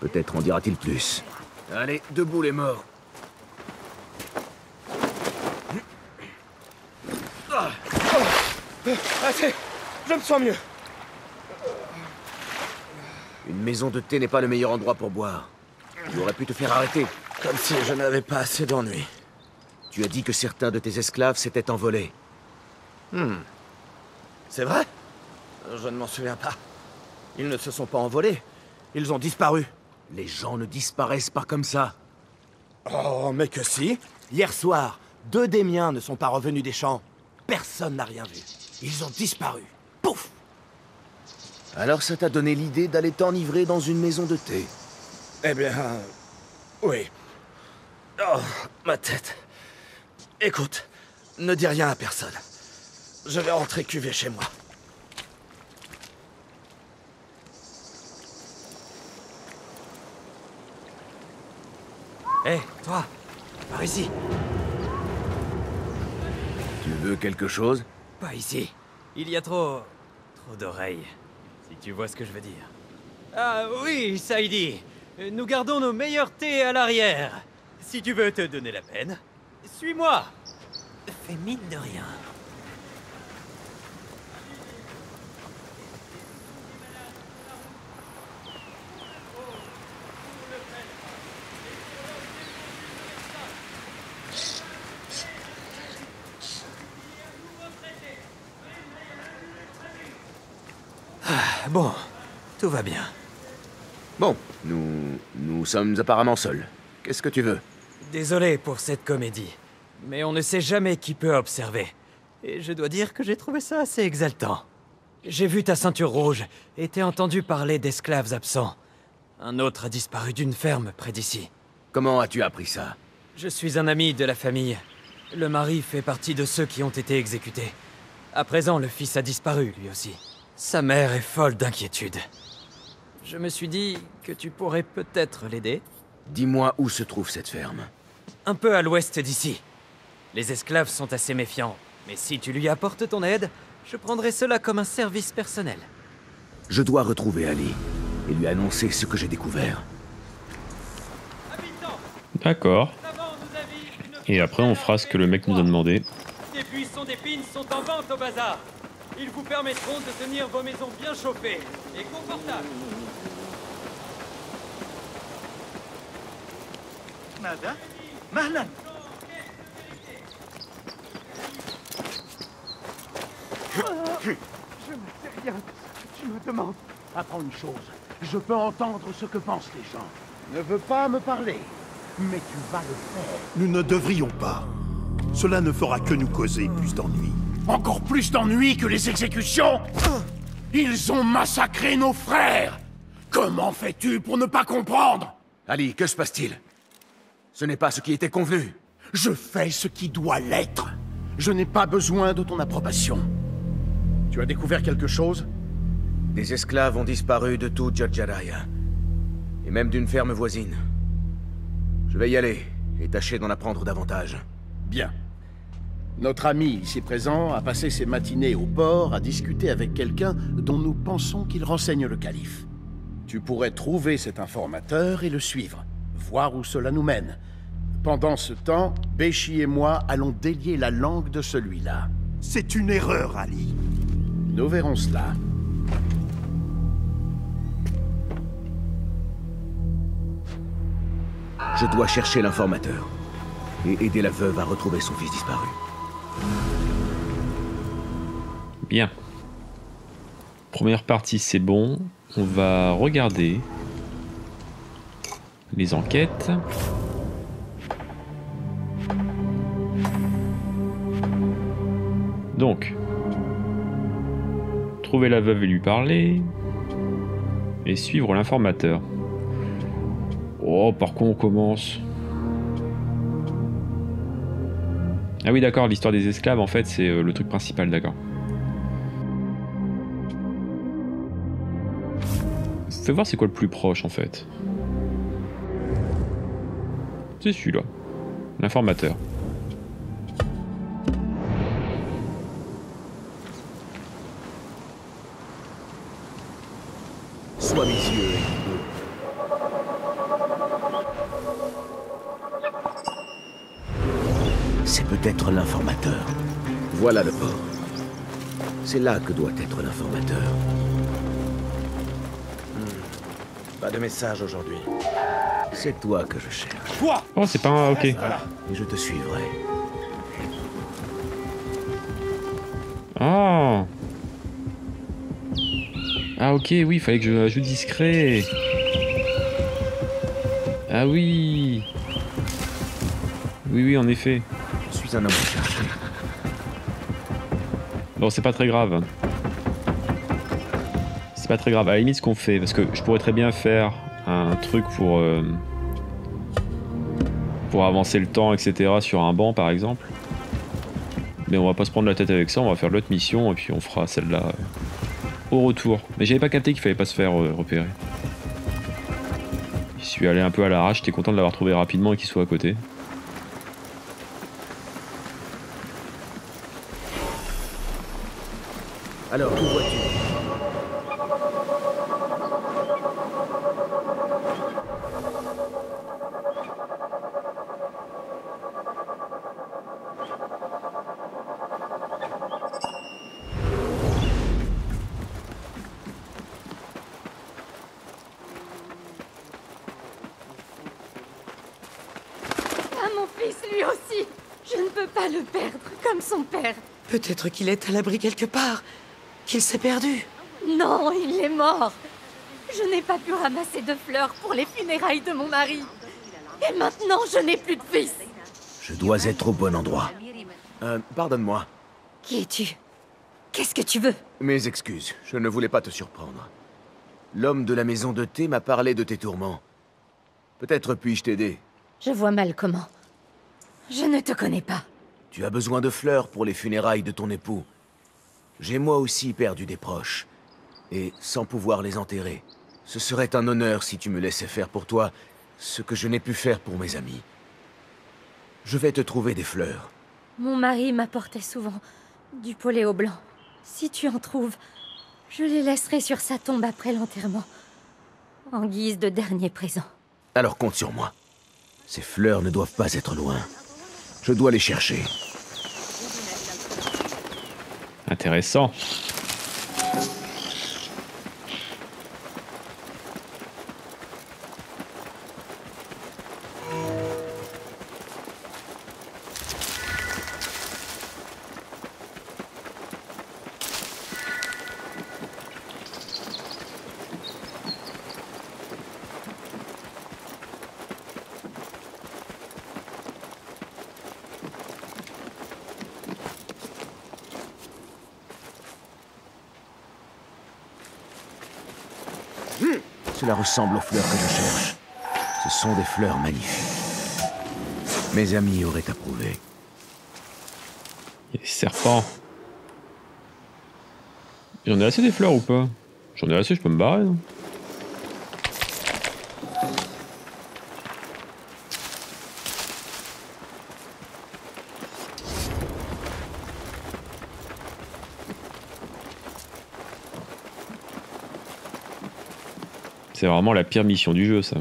peut-être en dira-t-il plus. Allez, debout les morts. Ah, assez. Je me sens mieux. Une maison de thé n'est pas le meilleur endroit pour boire. Tu aurais pu te faire arrêter. Comme si je n'avais pas assez d'ennuis. Tu as dit que certains de tes esclaves s'étaient envolés. Hmm. C'est vrai? Je ne m'en souviens pas. Ils ne se sont pas envolés. Ils ont disparu. Les gens ne disparaissent pas comme ça. Oh, mais que si Hier soir, deux des miens ne sont pas revenus des champs. Personne n'a rien vu. Ils ont disparu. Pouf Alors ça t'a donné l'idée d'aller t'enivrer dans une maison de thé Eh bien... Oui. Oh, ma tête. Écoute, ne dis rien à personne. Je vais rentrer cuver chez moi. Hé, toi Par ici Tu veux quelque chose? Pas ici. Il y a trop... trop d'oreilles. Tu vois ce que je veux dire. Ah oui, Saïdi. Nous gardons nos meilleurs thés à l'arrière. Si tu veux te donner la peine, suis-moi. Fais mine de rien. Ah, bon, tout va bien. Bon, nous... nous sommes apparemment seuls. Qu'est-ce que tu veux? Désolé pour cette comédie, mais on ne sait jamais qui peut observer. Et je dois dire que j'ai trouvé ça assez exaltant. J'ai vu ta ceinture rouge et t'ai entendu parler d'esclaves absents. Un autre a disparu d'une ferme près d'ici. Comment as-tu appris ça? Je suis un ami de la famille. Le mari fait partie de ceux qui ont été exécutés. À présent, le fils a disparu, lui aussi. Sa mère est folle d'inquiétude. Je me suis dit que tu pourrais peut-être l'aider. Dis-moi où se trouve cette ferme. Un peu à l'ouest d'ici. Les esclaves sont assez méfiants, mais si tu lui apportes ton aide, je prendrai cela comme un service personnel. Je dois retrouver Ali et lui annoncer ce que j'ai découvert. D'accord. Et après, on fera ce que le mec nous a demandé. Des buissons d'épines sont en vente au bazar. Ils vous permettront de tenir vos maisons bien chauffées et confortables. ماذا؟ مهلا Je ne sais rien de ce que tu me demandes. Apprends une chose. Je peux entendre ce que pensent les gens. Ne veux pas me parler. Mais tu vas le faire. Nous ne devrions pas. Cela ne fera que nous causer plus d'ennuis. Encore plus d'ennuis que les exécutions Ils ont massacré nos frères Comment fais-tu pour ne pas comprendre? Ali, que se passe-t-il? Ce n'est pas ce qui était convenu. Je fais ce qui doit l'être. Je n'ai pas besoin de ton approbation. Tu as découvert quelque chose? Des esclaves ont disparu de tout Jodjaraya. Et même d'une ferme voisine. Je vais y aller et tâcher d'en apprendre davantage. Bien. Notre ami ici présent a passé ses matinées au port à discuter avec quelqu'un dont nous pensons qu'il renseigne le calife. Tu pourrais trouver cet informateur et le suivre, voir où cela nous mène. Pendant ce temps, Béchi et moi allons délier la langue de celui-là. C'est une erreur, Ali. Nous verrons cela. Je dois chercher l'informateur et aider la veuve à retrouver son fils disparu. Bien. Première partie, c'est bon. On va regarder les enquêtes. Donc, trouver la veuve et lui parler. Et suivre l'informateur. Oh, par quoi on commence? Ah oui, d'accord, l'histoire des esclaves, en fait, c'est euh, le truc principal, d'accord. Fais voir c'est quoi le plus proche, en fait? C'est celui-là. L'informateur. Voilà le port. C'est là que doit être l'informateur. Hmm. Pas de message aujourd'hui. C'est toi que je cherche. Toi Oh, c'est pas un... Ok. Et je te suivrai. Ah Ah ok, oui, il fallait que je ajoute discret. Ah oui Oui, oui, en effet. Je suis un homme. Bon, c'est pas très grave. C'est pas très grave. À la limite, ce qu'on fait, parce que je pourrais très bien faire un truc pour euh, pour avancer le temps, etc. sur un banc, par exemple. Mais on va pas se prendre la tête avec ça. On va faire l'autre mission et puis on fera celle-là euh, au retour. Mais j'avais pas capté qu'il fallait pas se faire euh, repérer. Je suis allé un peu à l'arrache. J'étais content de l'avoir trouvé rapidement et qu'il soit à côté. Alors, où vois-tu Ah, mon fils, lui aussi Je ne peux pas le perdre, comme son père. Peut-être qu'il est à l'abri quelque part. Qu'il s'est perdu. Non, il est mort. Je n'ai pas pu ramasser de fleurs pour les funérailles de mon mari. Et maintenant, je n'ai plus de fils. Je dois être au bon endroit. Euh, pardonne-moi. Qui es-tu? Qu'est-ce que tu veux? Mes excuses, je ne voulais pas te surprendre. L'homme de la maison de thé m'a parlé de tes tourments. Peut-être puis-je t'aider? Je vois mal comment. Je ne te connais pas. Tu as besoin de fleurs pour les funérailles de ton époux. J'ai moi aussi perdu des proches. Et sans pouvoir les enterrer, ce serait un honneur si tu me laissais faire pour toi ce que je n'ai pu faire pour mes amis. Je vais te trouver des fleurs. Mon mari m'apportait souvent du poléo blanc. Si tu en trouves, je les laisserai sur sa tombe après l'enterrement, en guise de dernier présent. Alors compte sur moi. Ces fleurs ne doivent pas être loin. Je dois les chercher. Intéressant. Ressemble aux fleurs que je cherche. Ce sont des fleurs magnifiques. Mes amis auraient approuvé. Il y a des serpents. J'en ai assez des fleurs ou pas? J'en ai assez, je peux me barrer, non? C'est vraiment la pire mission du jeu, ça.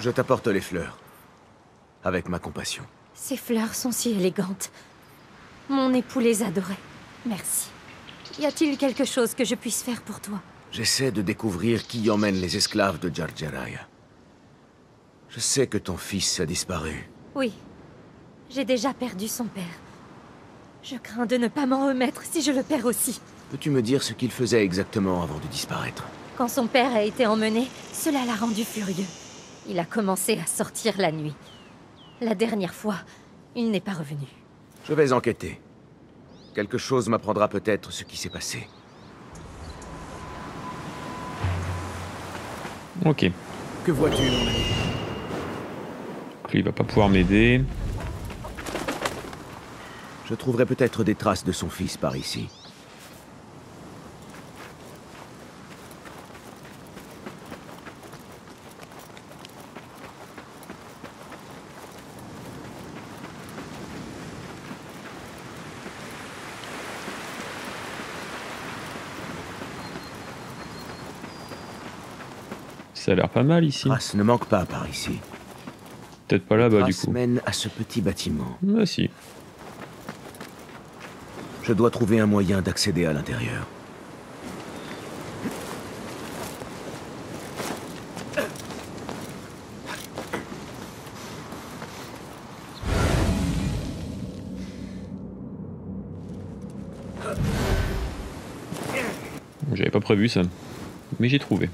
Je t'apporte les fleurs. Avec ma compassion. Ces fleurs sont si élégantes. Mon époux les adorait. Merci. Y a-t-il quelque chose que je puisse faire pour toi? J'essaie de découvrir qui emmène les esclaves de Jarjaraya. Je sais que ton fils a disparu. Oui. J'ai déjà perdu son père. Je crains de ne pas m'en remettre si je le perds aussi. Peux-tu me dire ce qu'il faisait exactement avant de disparaître? Quand son père a été emmené, cela l'a rendu furieux. Il a commencé à sortir la nuit. La dernière fois, il n'est pas revenu. Je vais enquêter. Quelque chose m'apprendra peut-être ce qui s'est passé. Ok. Que vois-tu, mon ami? Donc lui, il va pas pouvoir m'aider. Je trouverai peut-être des traces de son fils par ici. Ça a l'air pas mal ici. Trace ne manque pas par ici. Peut-être pas là-bas du coup. mène à ce petit bâtiment. Ah si. Je dois trouver un moyen d'accéder à l'intérieur. J'avais pas prévu ça, mais j'ai trouvé.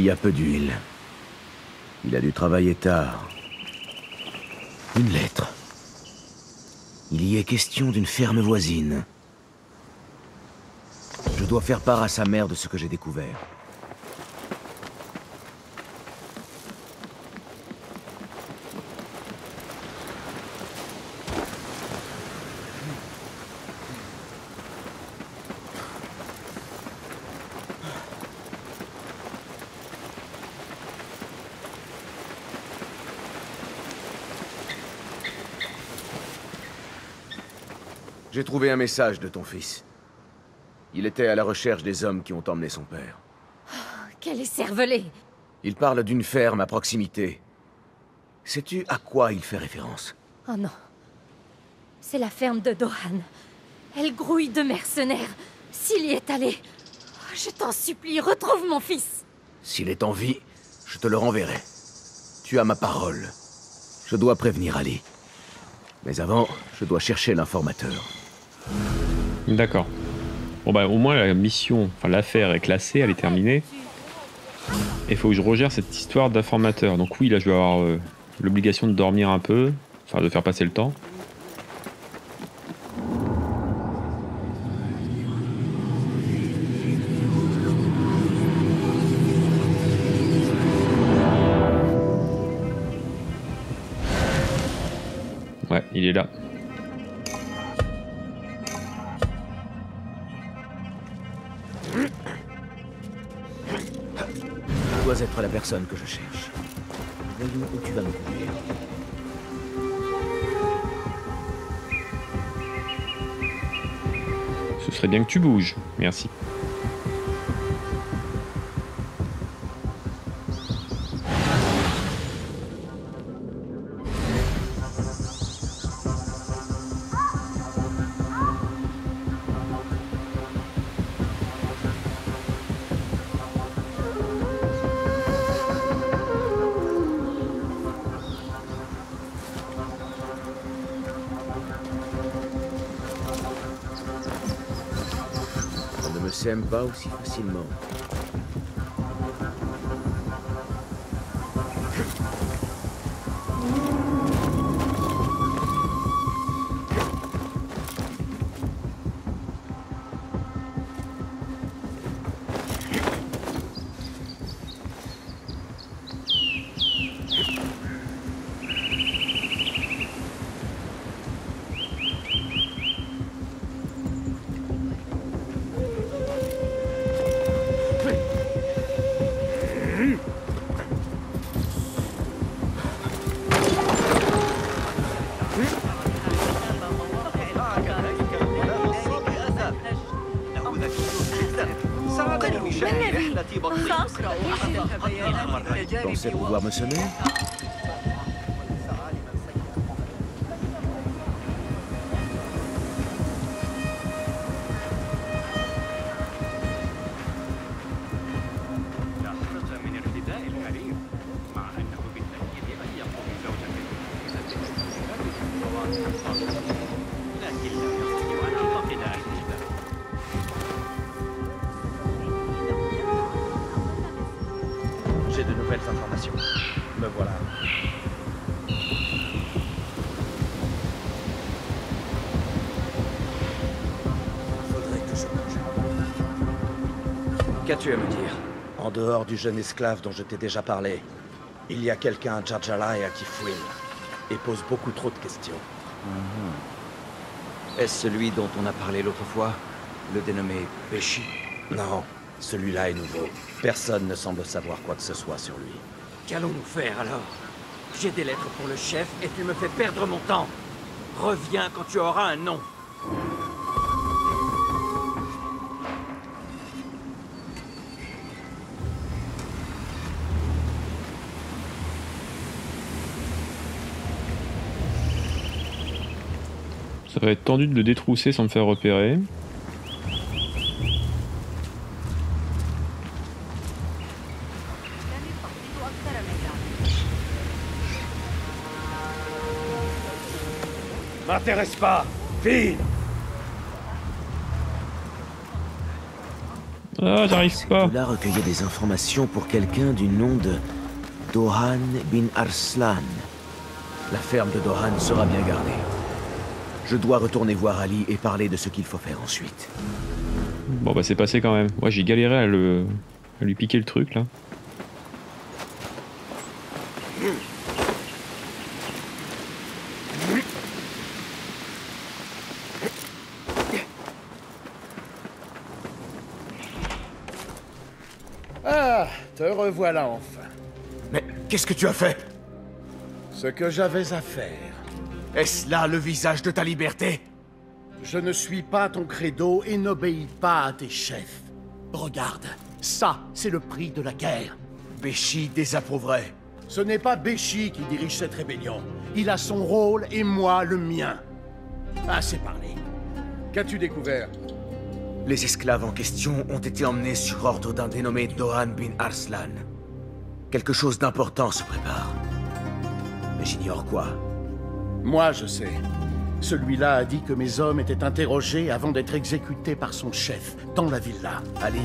Il y a peu d'huile. Il a dû travailler tard. Une lettre. Il y est question d'une ferme voisine. Je dois faire part à sa mère de ce que j'ai découvert. J'ai trouvé un message de ton fils. Il était à la recherche des hommes qui ont emmené son père. Quel est cervelé Il parle d'une ferme à proximité. Sais-tu à quoi il fait référence? Oh non. C'est la ferme de Dohan. Elle grouille de mercenaires. S'il y est allé, je t'en supplie, retrouve mon fils. S'il est en vie, je te le renverrai. Tu as ma parole. Je dois prévenir Ali. Mais avant, je dois chercher l'informateur. D'accord. Bon bah au moins la mission, enfin l'affaire est classée, elle est terminée. Et il faut que je regère cette histoire d'informateur. Donc oui, là je vais avoir euh, l'obligation de dormir un peu, enfin de faire passer le temps. Dois être la personne que je cherche. Voyons où tu vas me conduire. Ce serait bien que tu bouges. Merci. On ne me sème pas aussi facilement. Tu pensais pouvoir dehors du jeune esclave dont je t'ai déjà parlé, il y a quelqu'un à Jarjalaya qui fouine et pose beaucoup trop de questions. Est-ce celui dont on a parlé l'autre fois Le dénommé Péchi Non, celui-là est nouveau. Personne ne semble savoir quoi que ce soit sur lui. Qu'allons-nous faire alors? J'ai des lettres pour le chef et tu me fais perdre mon temps. Reviens quand tu auras un nom. Ça va être tendu de le détrousser sans me faire repérer. M'intéresse pas File Ah, j'arrive pas. Là, recueillait des informations pour quelqu'un du nom de Dohan bin Arslan. La ferme de Dohan sera bien gardée. Je dois retourner voir Ali et parler de ce qu'il faut faire ensuite. Bon bah c'est passé quand même. Ouais, j'ai galéré à, le... à lui piquer le truc là. Ah, te revoilà enfin. Mais qu'est-ce que tu as fait? Ce que j'avais à faire. Est-ce là le visage de ta liberté? Je ne suis pas ton credo et n'obéis pas à tes chefs. Regarde, ça, c'est le prix de la guerre. Béchi désapprouverait. Ce n'est pas Béchi qui dirige cette rébellion. Il a son rôle et moi le mien. Assez parlé. Qu'as-tu découvert? Les esclaves en question ont été emmenés sur ordre d'un dénommé Dohan bin Arslan. Quelque chose d'important se prépare. Mais j'ignore quoi. Moi, je sais. Celui-là a dit que mes hommes étaient interrogés avant d'être exécutés par son chef, dans la villa. Ali,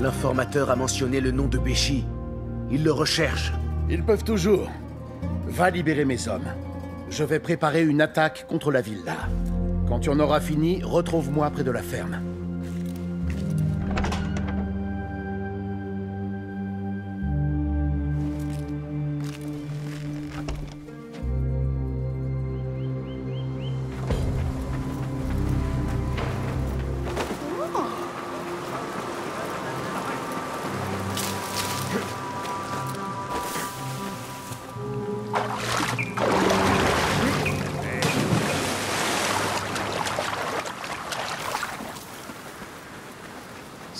l'informateur a mentionné le nom de Béchi. Il le recherche. Ils peuvent toujours. Va libérer mes hommes. Je vais préparer une attaque contre la villa. Quand tu en auras fini, retrouve-moi près de la ferme.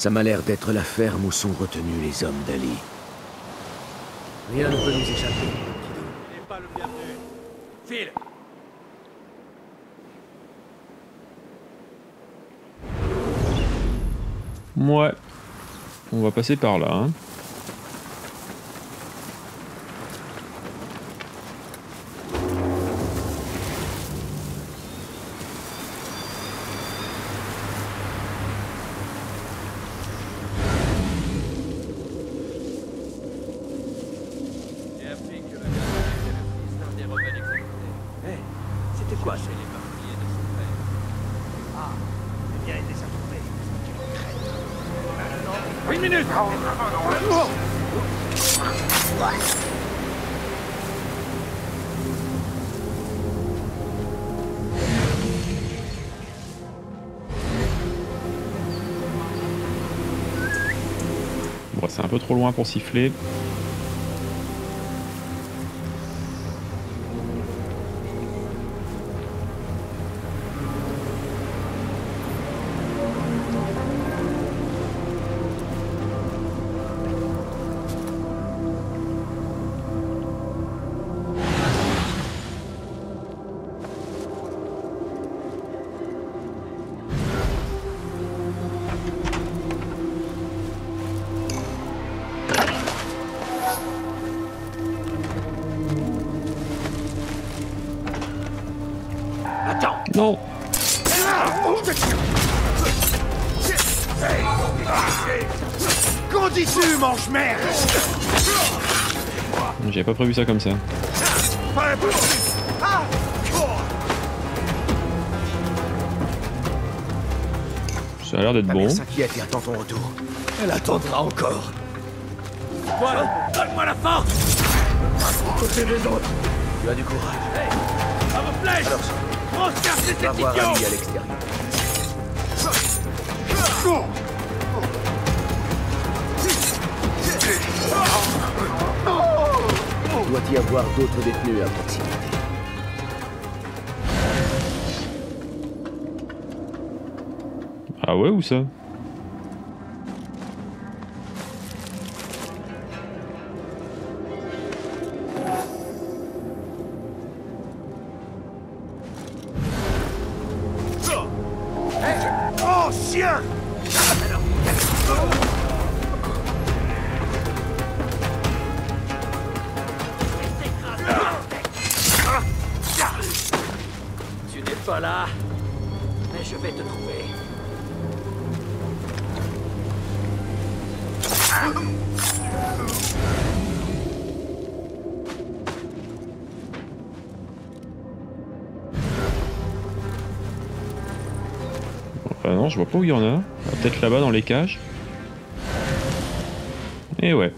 Ça m'a l'air d'être la ferme où sont retenus les hommes d'Ali. Rien ne peut nous échapper. n'est pas le bienvenu. File Ouais. On va passer par là. Hein. C'est un prévu ça comme ça. Ça a l'air d'être bon. s'inquiète et attend ton retour. Elle attendra encore. Voilà, donne-moi la force Côté des autres Tu as du courage. À vos flèches Alors, Transpercez cet idiot à l'extérieur. Avoir d'autres détenus à proximité. Ah ouais, où ça? Où il y en a. Peut-être là-bas dans les cages. Et ouais.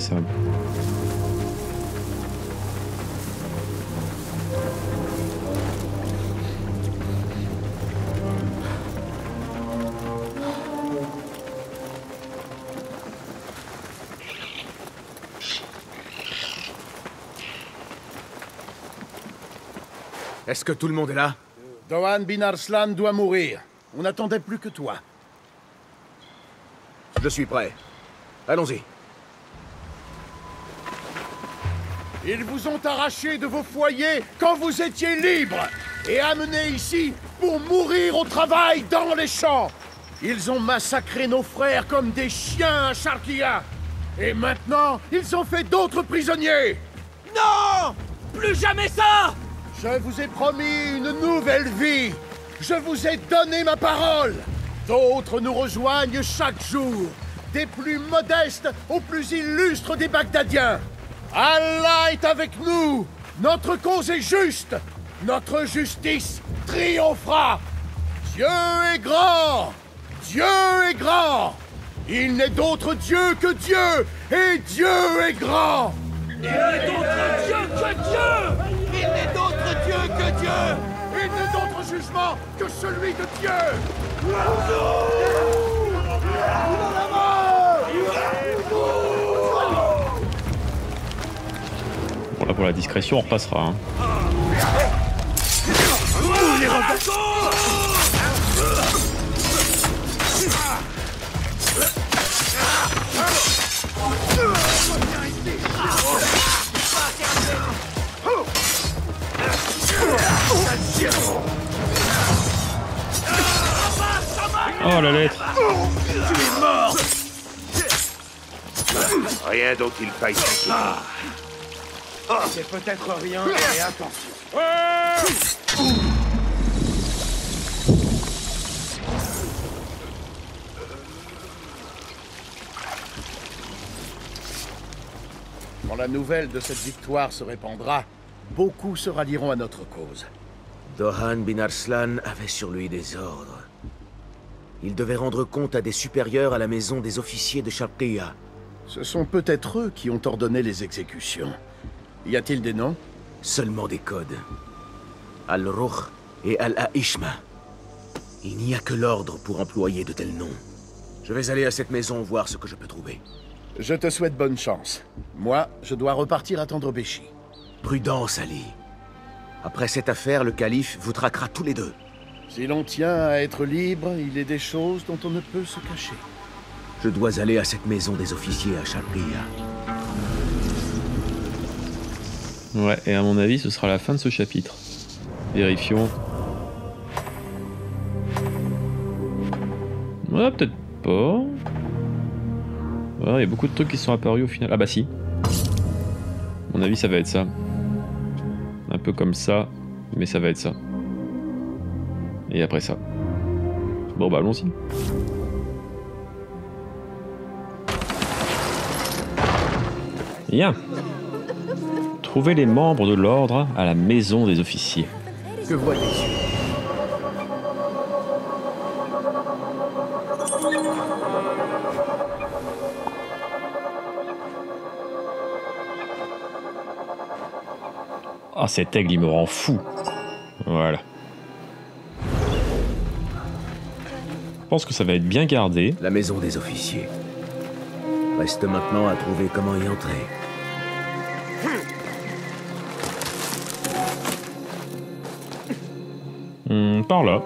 Ça. Est-ce que tout le monde est là? Dohan bin Arslan doit mourir. On n'attendait plus que toi. Je suis prêt. Allons-y. Ils vous ont arraché de vos foyers quand vous étiez libres et amenés ici pour mourir au travail dans les champs. Ils ont massacré nos frères comme des chiens à Sharkia. Et maintenant, ils ont fait d'autres prisonniers. Non Plus jamais ça Je vous ai promis une nouvelle vie. Je vous ai donné ma parole. D'autres nous rejoignent chaque jour, des plus modestes aux plus illustres des Bagdadiens. Allah est avec nous. Notre cause est juste. Notre justice triomphera. Dieu est grand. Dieu est grand. Il n'est d'autre Dieu que Dieu. Et Dieu est grand. Il n'est d'autre Dieu que Dieu Il n'est d'autre Dieu que Dieu Il n'est d'autre jugement que celui de Dieu. Pour la discrétion on repassera. hein. Oh la lettre Tu es mort Rien dont il faille. C'est peut-être rien, mais attention. Quand la nouvelle de cette victoire se répandra, beaucoup se rallieront à notre cause. Dohan bin Arslan avait sur lui des ordres. Il devait rendre compte à des supérieurs à la maison des officiers de Sharqiya. Ce sont peut-être eux qui ont ordonné les exécutions. Y a-t-il des noms? Seulement des codes. Al-Ruh et Al-Aishma. Il n'y a que l'ordre pour employer de tels noms. Je vais aller à cette maison voir ce que je peux trouver. Je te souhaite bonne chance. Moi, je dois repartir attendre Béchi. Prudence, Ali. Après cette affaire, le calife vous traquera tous les deux. Si l'on tient à être libre, il est des choses dont on ne peut se cacher. Je dois aller à cette maison des officiers à Sharqiya. Ouais, et à mon avis, ce sera la fin de ce chapitre. Vérifions. Ouais, peut-être pas. Ouais, il y a beaucoup de trucs qui sont apparus au final. Ah bah si. À mon avis, ça va être ça. Un peu comme ça, mais ça va être ça. Et après ça. Bon bah allons-y. Bien. Trouver les membres de l'ordre à la maison des officiers. Que voyez-vous? Ah, cet aigle, il me rend fou. Voilà. pense que ça va être bien gardé. La maison des officiers. Reste maintenant à trouver comment y entrer. Hmm, par là.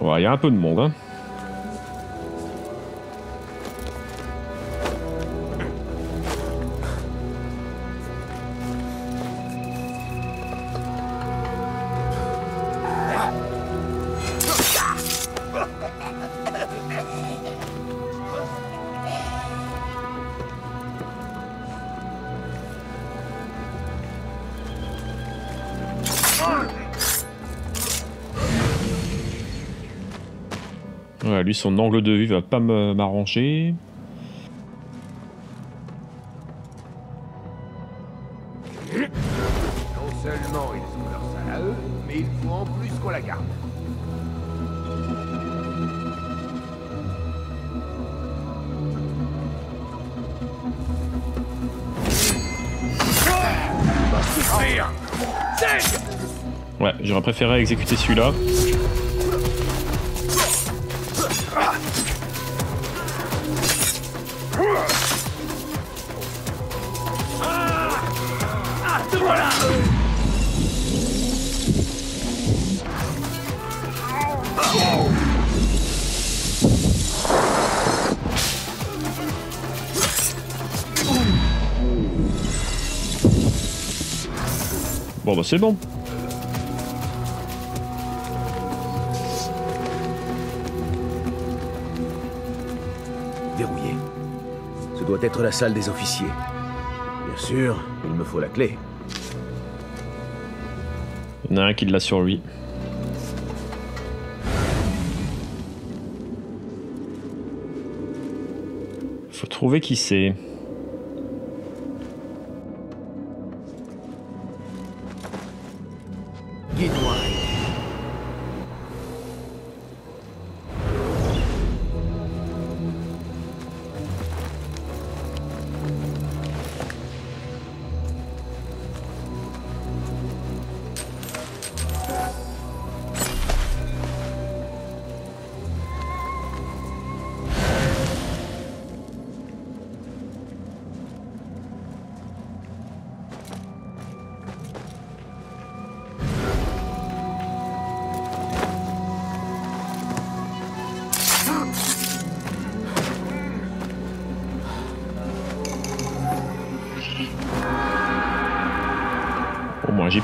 Ouais, il y a un peu de monde. Hein. Son angle de vue va pas me- m'arranger. Non seulement ils ont leur salle à eux, mais il faut en plus qu'on la garde. Ouais, j'aurais préféré exécuter celui-là. Bon, bah c'est bon. Verrouillé. Ce doit être la salle des officiers. Bien sûr, il me faut la clé. Il a un qui l'a sur lui. Faut trouver qui c'est.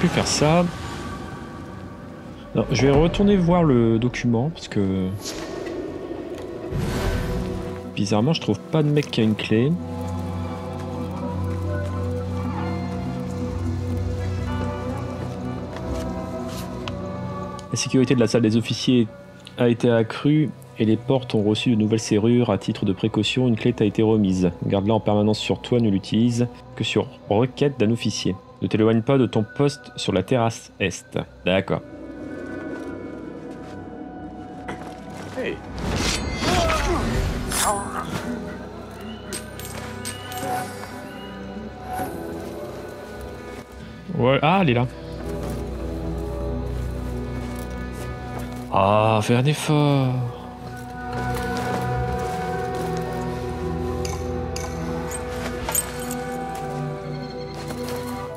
Faire ça. Je vais retourner voir le document parce que. Bizarrement, je trouve pas de mec qui a une clé. La sécurité de la salle des officiers a été accrue et les portes ont reçu de nouvelles serrures. À titre de précaution, une clé t'a été remise. Garde-la en permanence sur toi, ne l'utilise que sur requête d'un officier. Ne t'éloigne pas de ton poste sur la terrasse est. D'accord. Hey Ouais, ah, elle est là. Ah, faire un effort.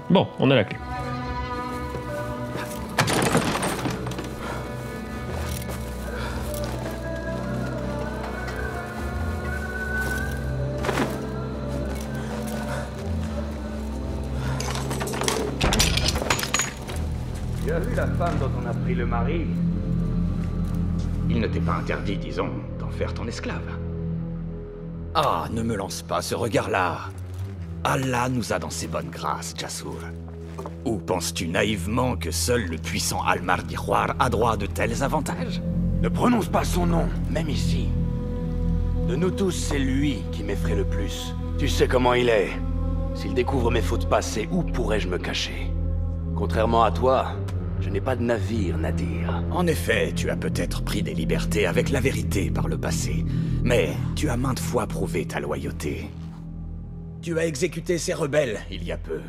Bon, on a la clé. Tu as vu la femme dont on a pris le mari? Il ne t'est pas interdit, disons, d'en faire ton esclave. Ah, ne me lance pas ce regard-là. Allah nous a dans ses bonnes grâces, Jassour. Ou penses-tu naïvement que seul le puissant Almar d'Iroir a droit à de tels avantages? Ne prononce pas son nom, même ici. De nous tous, c'est lui qui m'effraie le plus. Tu sais comment il est. S'il découvre mes fautes passées, où pourrais-je me cacher? Contrairement à toi, je n'ai pas de navire, Nadir. En effet, tu as peut-être pris des libertés avec la vérité par le passé, mais tu as maintes fois prouvé ta loyauté. Tu as exécuté ces rebelles il y a peu,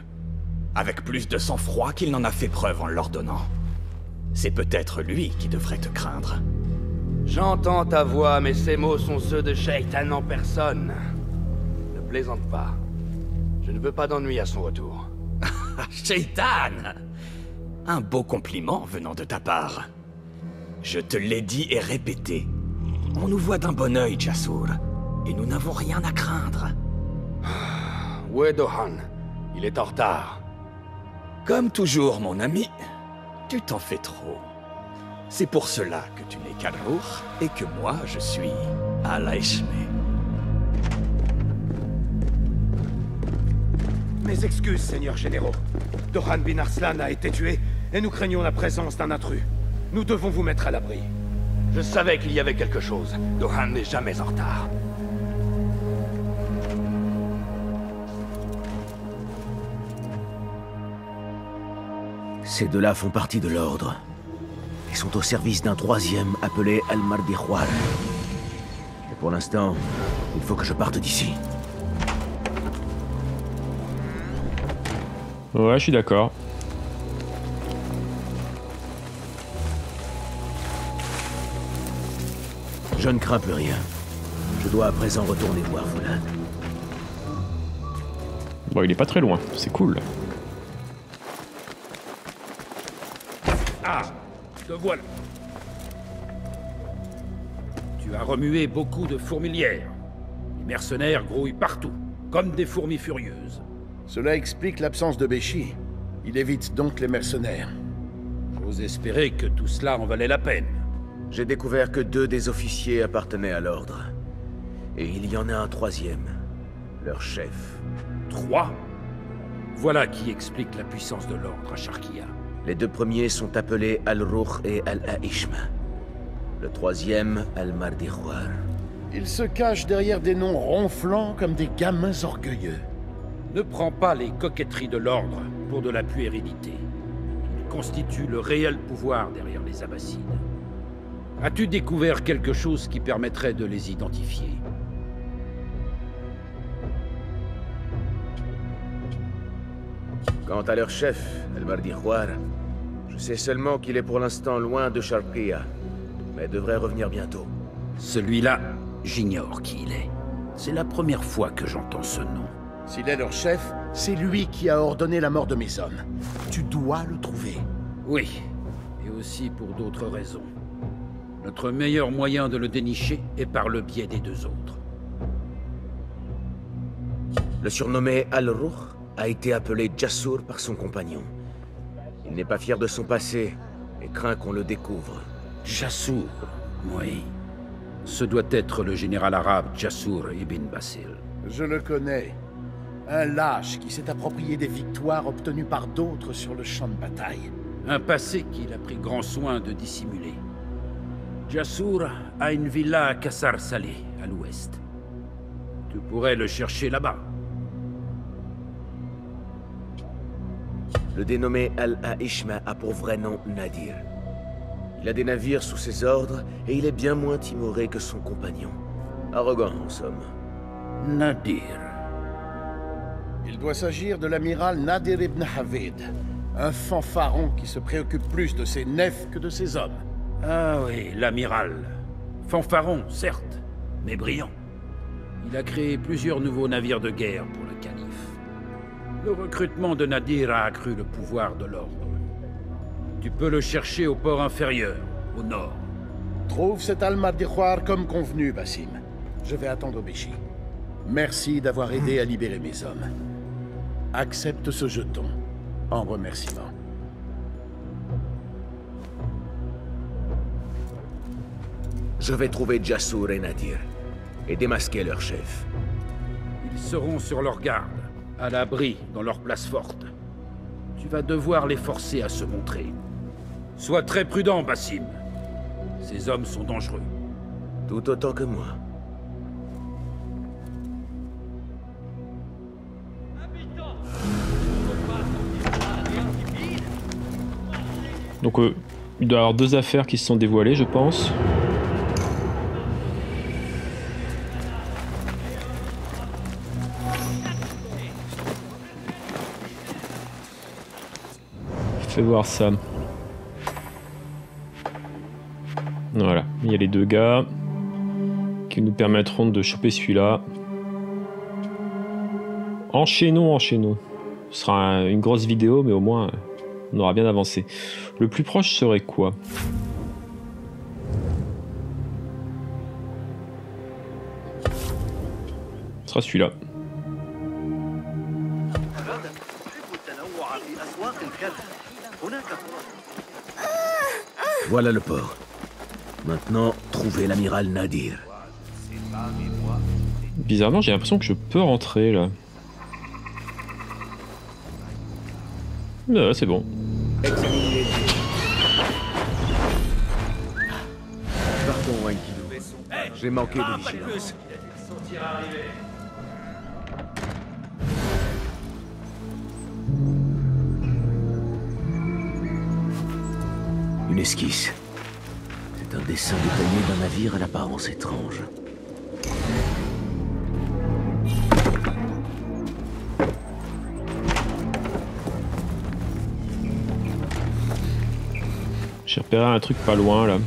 avec plus de sang-froid qu'il n'en a fait preuve en l'ordonnant. C'est peut-être lui qui devrait te craindre. J'entends ta voix, mais ces mots sont ceux de Shaitan en personne. Ne plaisante pas. Je ne veux pas d'ennui à son retour. Shaitan Un beau compliment venant de ta part. Je te l'ai dit et répété. On nous voit d'un bon œil, Jassour, et nous n'avons rien à craindre. Où est Dohan Il est en retard. Comme toujours, mon ami, tu t'en fais trop. C'est pour cela que tu n'es qu'Al-Rour et que moi, je suis Al-Aishme. Mes excuses, seigneurs généraux. Doran bin Arslan a été tué et nous craignons la présence d'un intrus. Nous devons vous mettre à l'abri. Je savais qu'il y avait quelque chose. Dohan n'est jamais en retard. Ces deux-là font partie de l'ordre. Ils sont au service d'un troisième appelé Al-Mardihuar. Et pour l'instant, il faut que je parte d'ici. Ouais, je suis d'accord. Je ne crains plus rien. Je dois à présent retourner voir Foulad. Bon, il est pas très loin, c'est cool. Ah Te voilà Tu as remué beaucoup de fourmilières. Les mercenaires grouillent partout, comme des fourmis furieuses. Cela explique l'absence de Béchi. Il évite donc les mercenaires. J'ose espérer que tout cela en valait la peine. J'ai découvert que deux des officiers appartenaient à l'ordre. Et il y en a un troisième. Leur chef. Trois? Voilà qui explique la puissance de l'ordre à Sharkia. Les deux premiers sont appelés Al-Ruh et Al-Aishma. Le troisième, Al-Mardihuar. Ils se cachent derrière des noms ronflants comme des gamins orgueilleux. Ne prends pas les coquetteries de l'ordre pour de la puérilité. Ils constituent le réel pouvoir derrière les Abbassides. As-tu découvert quelque chose qui permettrait de les identifier? Quant à leur chef, Al-Mardihuar, je sais seulement qu'il est pour l'instant loin de Sharqiya, mais devrait revenir bientôt. Celui-là, j'ignore qui il est. C'est la première fois que j'entends ce nom. S'il est leur chef, c'est lui qui a ordonné la mort de mes hommes. Tu dois le trouver. Oui, et aussi pour d'autres raisons. Notre meilleur moyen de le dénicher est par le biais des deux autres. Le surnommé Al-Ruh a été appelé Jassour par son compagnon. Il n'est pas fier de son passé et craint qu'on le découvre. Jassour, oui. Ce doit être le général arabe Jassour ibn Basil. Je le connais. Un lâche qui s'est approprié des victoires obtenues par d'autres sur le champ de bataille. Un passé qu'il a pris grand soin de dissimuler. Jassour a une villa à Kassar Saleh, à l'ouest. Tu pourrais le chercher là-bas. Le dénommé Al-Aishma a pour vrai nom Nadir. Il a des navires sous ses ordres et il est bien moins timoré que son compagnon. Arrogant, en somme. Nadir. Il doit s'agir de l'amiral Nadir ibn Havid, un fanfaron qui se préoccupe plus de ses nefs que de ses hommes. Ah oui, l'amiral. Fanfaron, certes, mais brillant. Il a créé plusieurs nouveaux navires de guerre pour le recrutement de Nadir a accru le pouvoir de l'ordre. Tu peux le chercher au port inférieur, au nord. Trouve cet Al-Mardihuar comme convenu, Bassim. Je vais attendre Béchi. Merci d'avoir aidé à libérer mes hommes. Accepte ce jeton, en remerciement. Je vais trouver Jassour et Nadir, et démasquer leur chef. Ils seront sur leur garde, à l'abri dans leur place forte. Tu vas devoir les forcer à se montrer. Sois très prudent, Bassim. Ces hommes sont dangereux. Tout autant que moi. Donc euh, il doit y avoir deux affaires qui se sont dévoilées, je pense. Voir ça. Voilà, il y a les deux gars qui nous permettront de choper celui-là. Enchaînons, enchaînons. Ce sera un- une grosse vidéo, mais au moins on aura bien avancé. Le plus proche serait quoi? Ce sera celui-là. Voilà le port. Maintenant, trouvez l'amiral Nadir. Bizarrement, j'ai l'impression que je peux rentrer là. Là, c'est bon. Partons, Enkidu. J'ai manqué de vigilance. Une esquisse. C'est un dessin détaillé d'un navire à l'apparence étrange. J'ai repéré un truc pas loin là.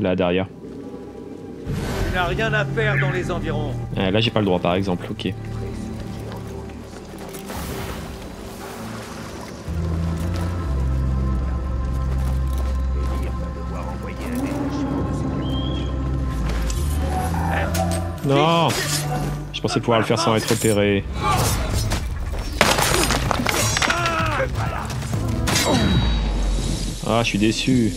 Là derrière. Tu n'as rien à faire dans les environs. Ah, là j'ai pas le droit par exemple, ok. Non Je pensais pouvoir le faire sans être repéré. Ah, je suis déçu.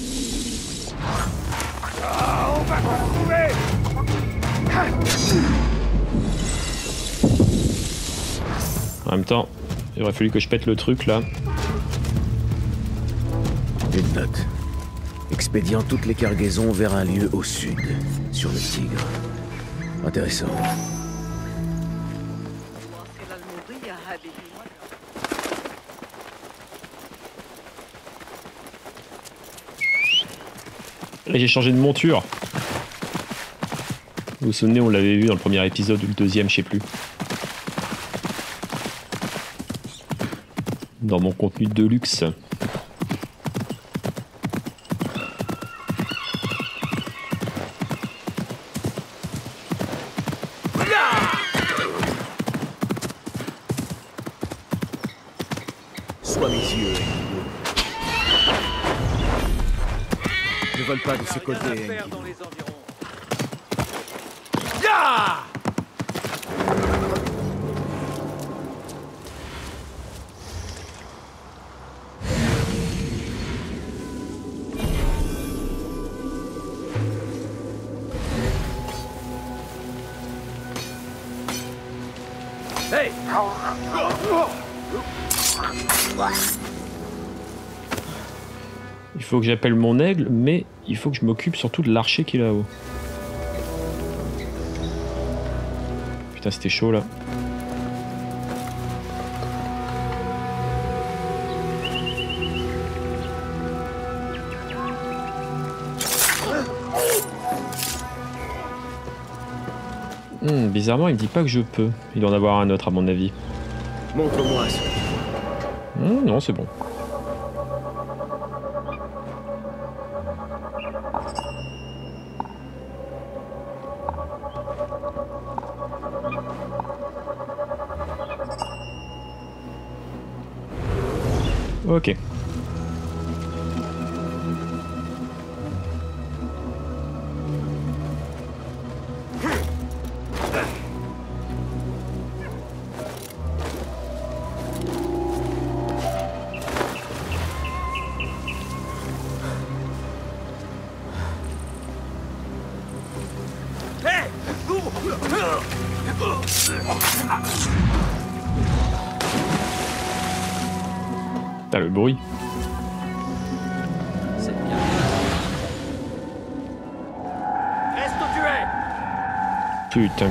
En même temps, il aurait fallu que je pète le truc là. Une note. Expédiant toutes les cargaisons vers un lieu au sud, sur le Tigre. Intéressant. J'ai changé de monture. Vous vous souvenez, on l'avait vu dans le premier épisode ou le deuxième, je sais plus. Dans mon contenu de luxe. Ne vole pas de ce côté. Faut que j'appelle mon aigle, mais il faut que je m'occupe surtout de l'archer qui est là-haut. Putain, c'était chaud là. Hmm, bizarrement, il me dit pas que je peux. Il doit en avoir un autre à mon avis. Montre-moi Hmm, non, c'est bon. Ok.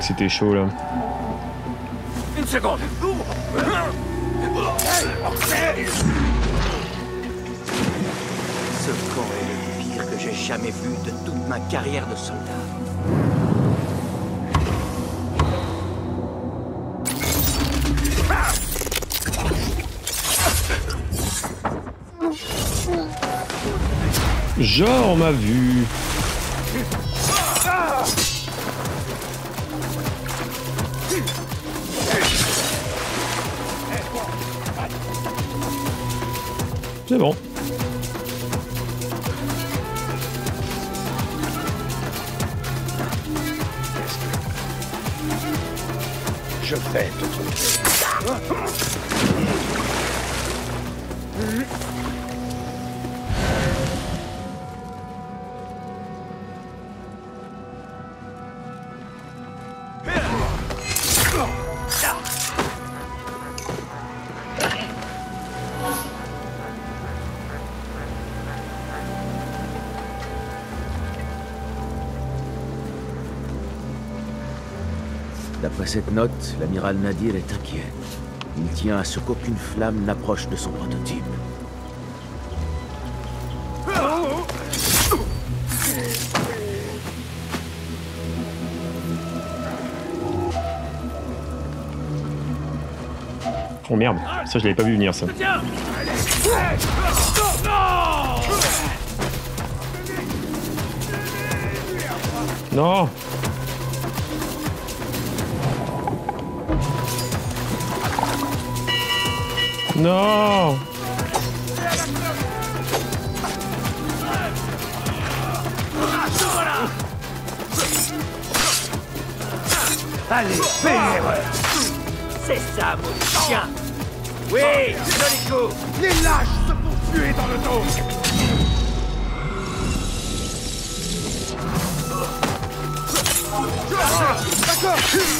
Que c'était chaud là. Une seconde Ce camp est le pire que j'ai jamais vu de toute ma carrière de soldat. Genre, on m'a vu. Cette note, l'amiral Nadir est inquiet. Il tient à ce qu'aucune flamme n'approche de son prototype. Oh merde, ça je l'avais pas vu venir ça. Non Non. Allez, fais l'erreur C'est ça, mon chien. Oui, joli coup. Les lâches se font tuer dans le dos. D'accord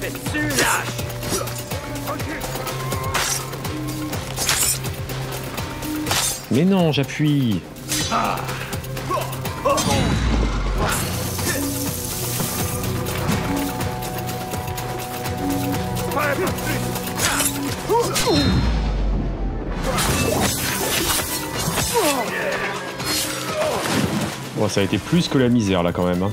fais dessus, lâche? Mais non, j'appuie. Bon, ça a été plus que la misère là quand même. hein.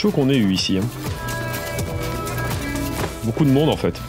Chaud qu'on ait eu ici. hein. Beaucoup de monde en fait.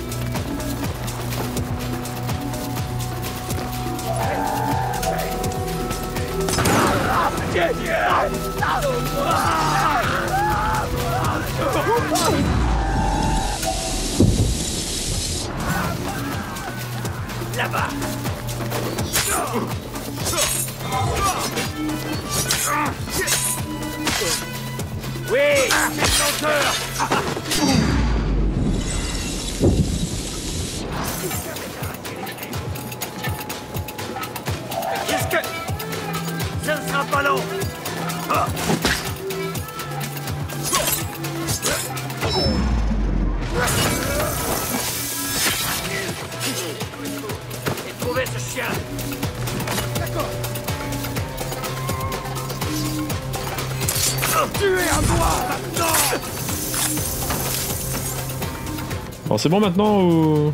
C'est bon maintenant ou...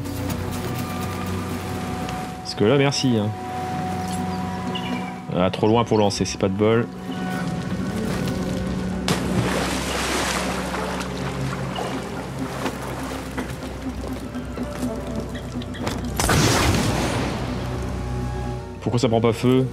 Parce que là, merci. Hein. Ah, trop loin pour lancer, c'est pas de bol. Pourquoi ça prend pas feu?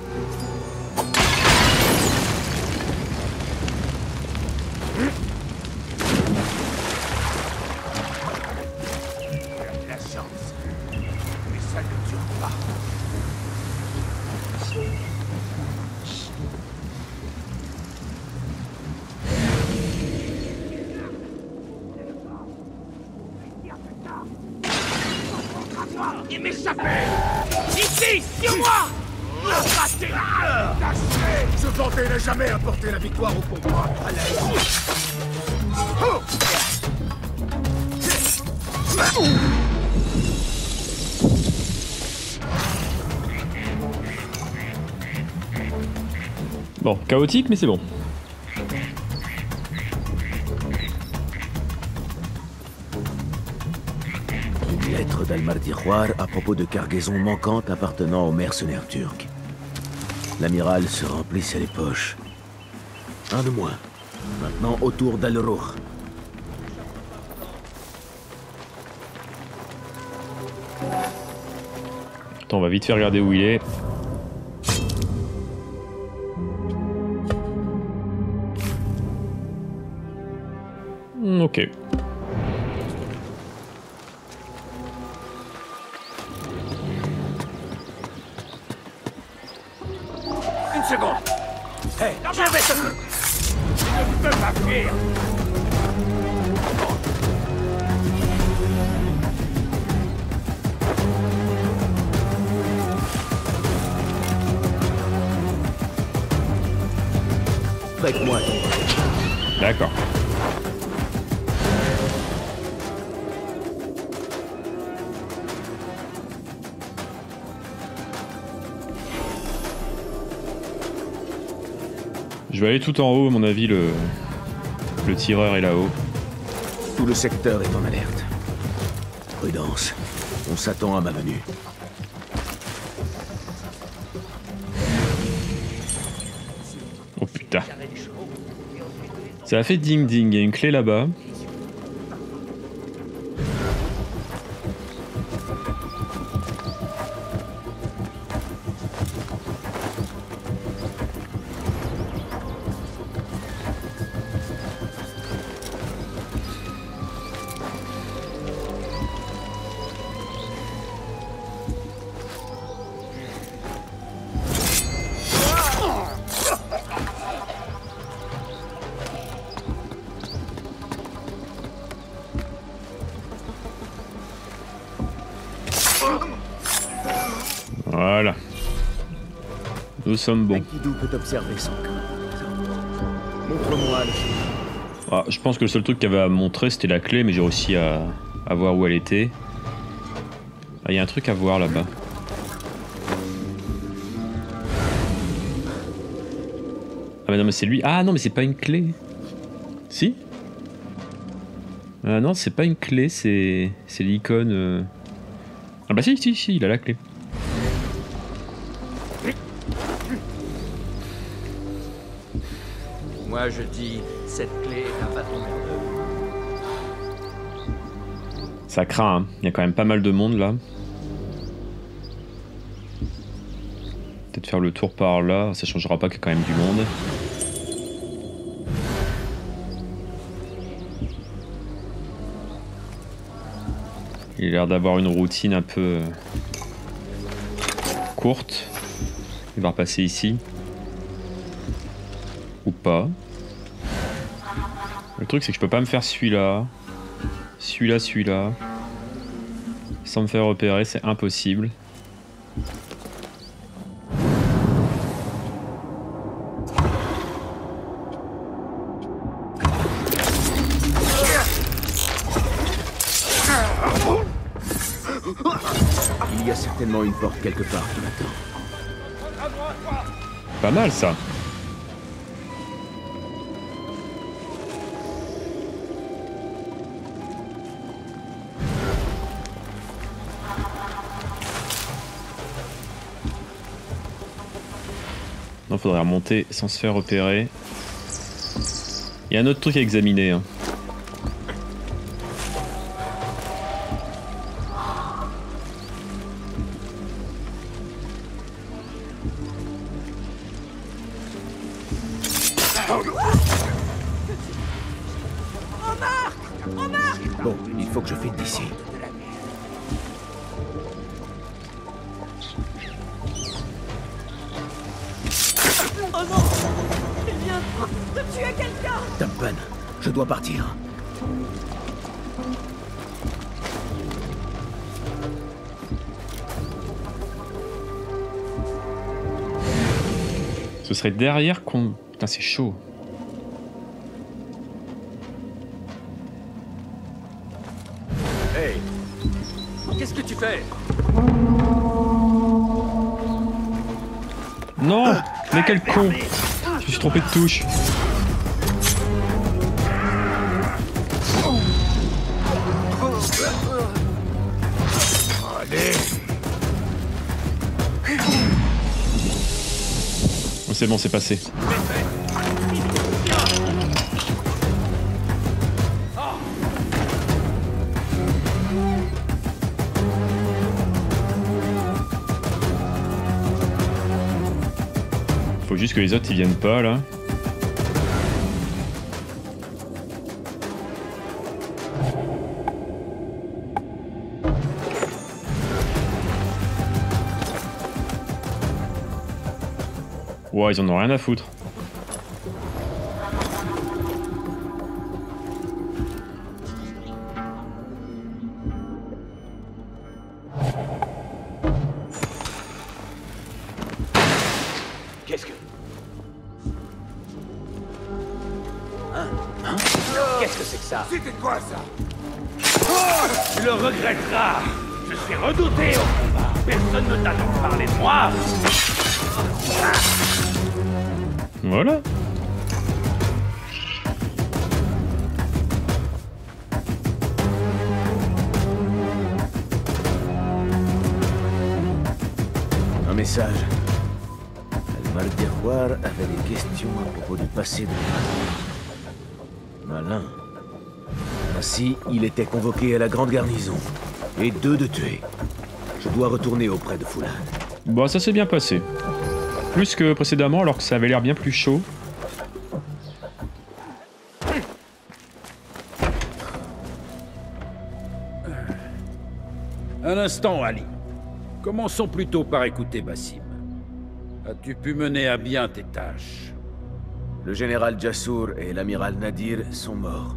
Mais c'est bon. Une lettre d'Almardiroir à propos de cargaisons manquantes appartenant aux mercenaires turcs. L'amiral se remplissait les poches. Un de moins. Maintenant autour d'Al-Rour. Attends, on va vite faire regarder où il est. tout en haut, à mon avis, le, le tireur est là-haut. Tout le secteur est en alerte. Prudence. On s'attend à ma venue. Oh putain. Ça a fait ding ding, il y a une clé là-bas. Sommes bons. Peut observer. Montre-moi Ah, je pense que le seul truc qu'il y avait à montrer c'était la clé, mais j'ai réussi à, à voir où elle était. Ah, il y a un truc à voir là-bas. Ah, mais non, mais c'est lui. Ah, non, mais c'est pas une clé. Si Ah, non, c'est pas une clé, c'est c'est l'icône. euh. Ah, bah, si, si, si, il a la clé. Moi, je dis, cette clé est un bâton merdeux. Ça craint, hein. il y a quand même pas mal de monde là. Peut-être faire le tour par là, ça changera pas qu'il y a quand même du monde. Il a l'air d'avoir une routine un peu euh, courte. Il va repasser ici. Ou pas. Le truc c'est que je peux pas me faire celui-là. Celui-là, celui-là. Sans me faire repérer, c'est impossible. Il y a certainement une porte quelque part qui m'attend. Pas mal ça. Remonter sans se faire repérer. Il y a un autre truc à examiner. hein. C'est chaud. Hey Qu'est-ce que tu fais? Non Mais quel con Je me suis trompé de touche. Oh, c'est bon, c'est passé. Que les autres ils viennent pas là. Ouais, ils en ont rien à foutre. Questions à propos du passé de Malin. Ainsi, il était convoqué à la grande garnison. Et deux de tués. Je dois retourner auprès de Foulane. Bon, ça s'est bien passé. Plus que précédemment, alors que ça avait l'air bien plus chaud. Un instant, Ali. Commençons plutôt par écouter Bassim. As-tu pu mener à bien tes tâches Le général Jassour et l'amiral Nadir sont morts.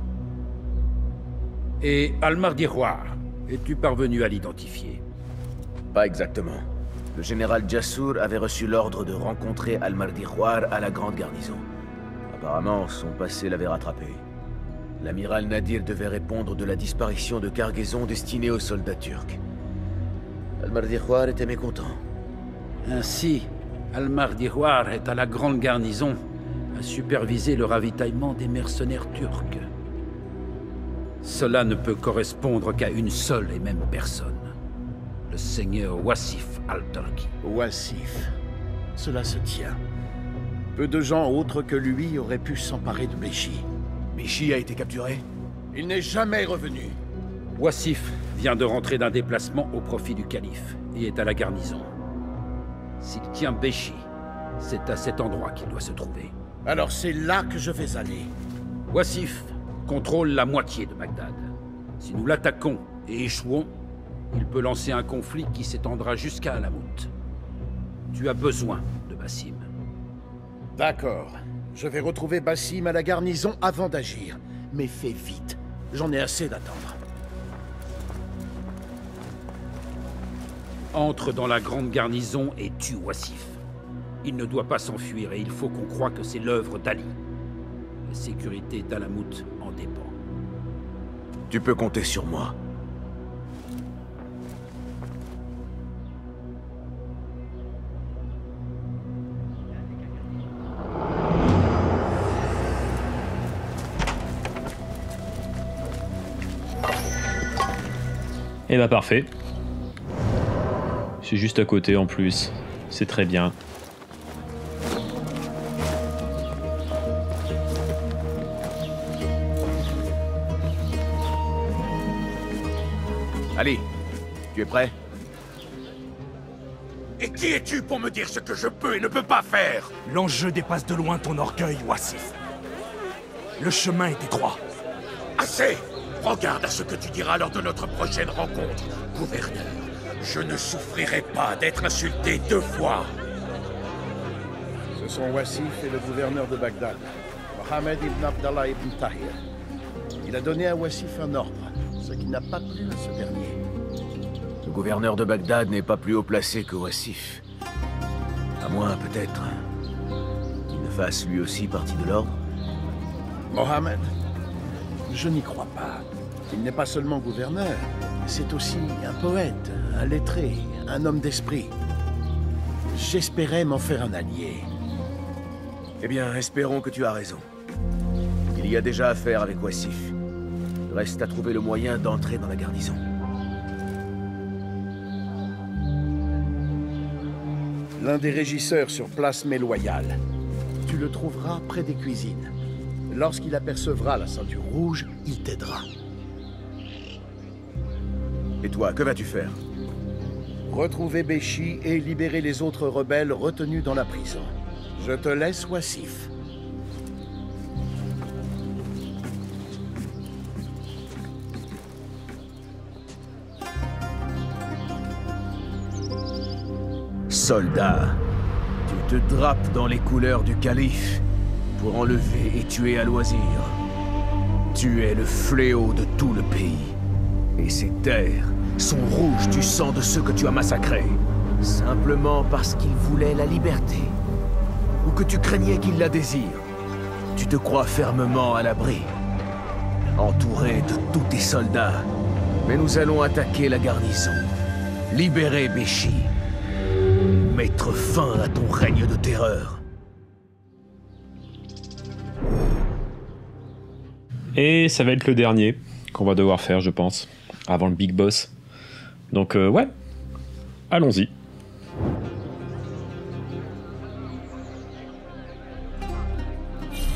Et Al-Mardiroir, es-tu parvenu à l'identifier Pas exactement. Le général Jassour avait reçu l'ordre de rencontrer Al-Mardiroir à la grande garnison. Apparemment, son passé l'avait rattrapé. L'amiral Nadir devait répondre de la disparition de cargaisons destinées aux soldats turcs. Al-Mardiroir était mécontent. Ainsi, Al-Mardiroir est à la grande garnison à superviser le ravitaillement des mercenaires turcs. Cela ne peut correspondre qu'à une seule et même personne. Le seigneur Wassif al-Turki. Wassif. Cela se tient. Peu de gens autres que lui auraient pu s'emparer de Béchi. Béchi a été capturé Il n'est jamais revenu. Wassif vient de rentrer d'un déplacement au profit du calife et est à la garnison. S'il tient Béchi, c'est à cet endroit qu'il doit se trouver. Alors c'est là que je vais aller. Wassif contrôle la moitié de Bagdad. Si nous l'attaquons et échouons, il peut lancer un conflit qui s'étendra jusqu'à Alamout. Tu as besoin de Bassim. D'accord. Je vais retrouver Bassim à la garnison avant d'agir. Mais fais vite. J'en ai assez d'attendre. Entre dans la grande garnison et tue Wassif. Il ne doit pas s'enfuir et il faut qu'on croie que c'est l'œuvre d'Ali. La sécurité d'Alamout en dépend. Tu peux compter sur moi. Et bah parfait. C'est juste à côté en plus. C'est très bien. Allez, tu es prêt? Et qui es-tu pour me dire ce que je peux et ne peux pas faire? L'enjeu dépasse de loin ton orgueil, Wassif. Le chemin est étroit. Assez Regarde à ce que tu diras lors de notre prochaine rencontre, gouverneur. Je ne souffrirai pas d'être insulté deux fois. Ce sont Wassif et le gouverneur de Bagdad, Mohamed ibn Abdallah ibn Tahir. Il a donné à Wassif un ordre, ce qui n'a pas plu à ce dernier. Le gouverneur de Bagdad n'est pas plus haut placé que Wassif. À moins, peut-être, qu'il ne fasse lui aussi partie de l'ordre. Mohamed Je n'y crois pas. Il n'est pas seulement gouverneur, c'est aussi un poète, un lettré, un homme d'esprit. J'espérais m'en faire un allié. Eh bien, espérons que tu as raison. Il y a déjà affaire avec Wassif. Reste à trouver le moyen d'entrer dans la garnison. L'un des régisseurs sur place Méloyal. Tu le trouveras près des cuisines. Lorsqu'il apercevra la ceinture rouge, il t'aidera. Et toi, que vas-tu faire Retrouver Béchi et libérer les autres rebelles retenus dans la prison. Je te laisse Wassif. Soldat, tu te drapes dans les couleurs du calife pour enlever et tuer à loisir. Tu es le fléau de tout le pays. Et ces terres sont rouges du sang de ceux que tu as massacrés. Simplement parce qu'ils voulaient la liberté. Ou que tu craignais qu'ils la désirent. Tu te crois fermement à l'abri. Entouré de tous tes soldats. Mais nous allons attaquer la garnison. Libérer Béchi. Mettre fin à ton règne de terreur. Et ça va être le dernier qu'on va devoir faire, je pense, avant le Big Boss. Donc, euh, ouais, allons-y.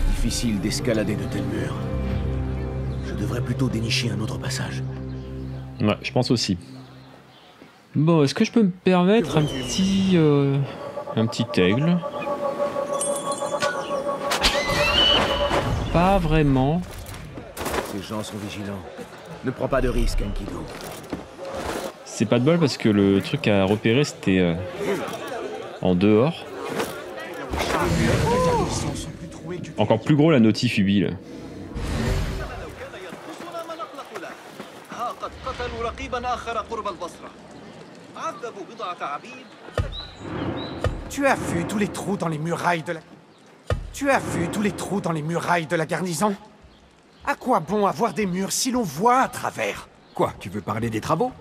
Difficile d'escalader de tels murs. Je devrais plutôt dénicher un autre passage. Ouais, je pense aussi. Bon, est-ce que je peux me permettre un petit... euh, un petit aigle? Pas vraiment. Ces gens sont vigilants. Ne prends pas de risque, Ankido. C'est pas de bol parce que le truc à repérer c'était euh, en dehors. Encore plus gros la notif Ubi. Tu as vu tous les trous dans les murailles de la... Tu as vu tous les trous dans les murailles de la garnison? À quoi bon avoir des murs si l'on voit à travers? Quoi, tu veux parler des travaux?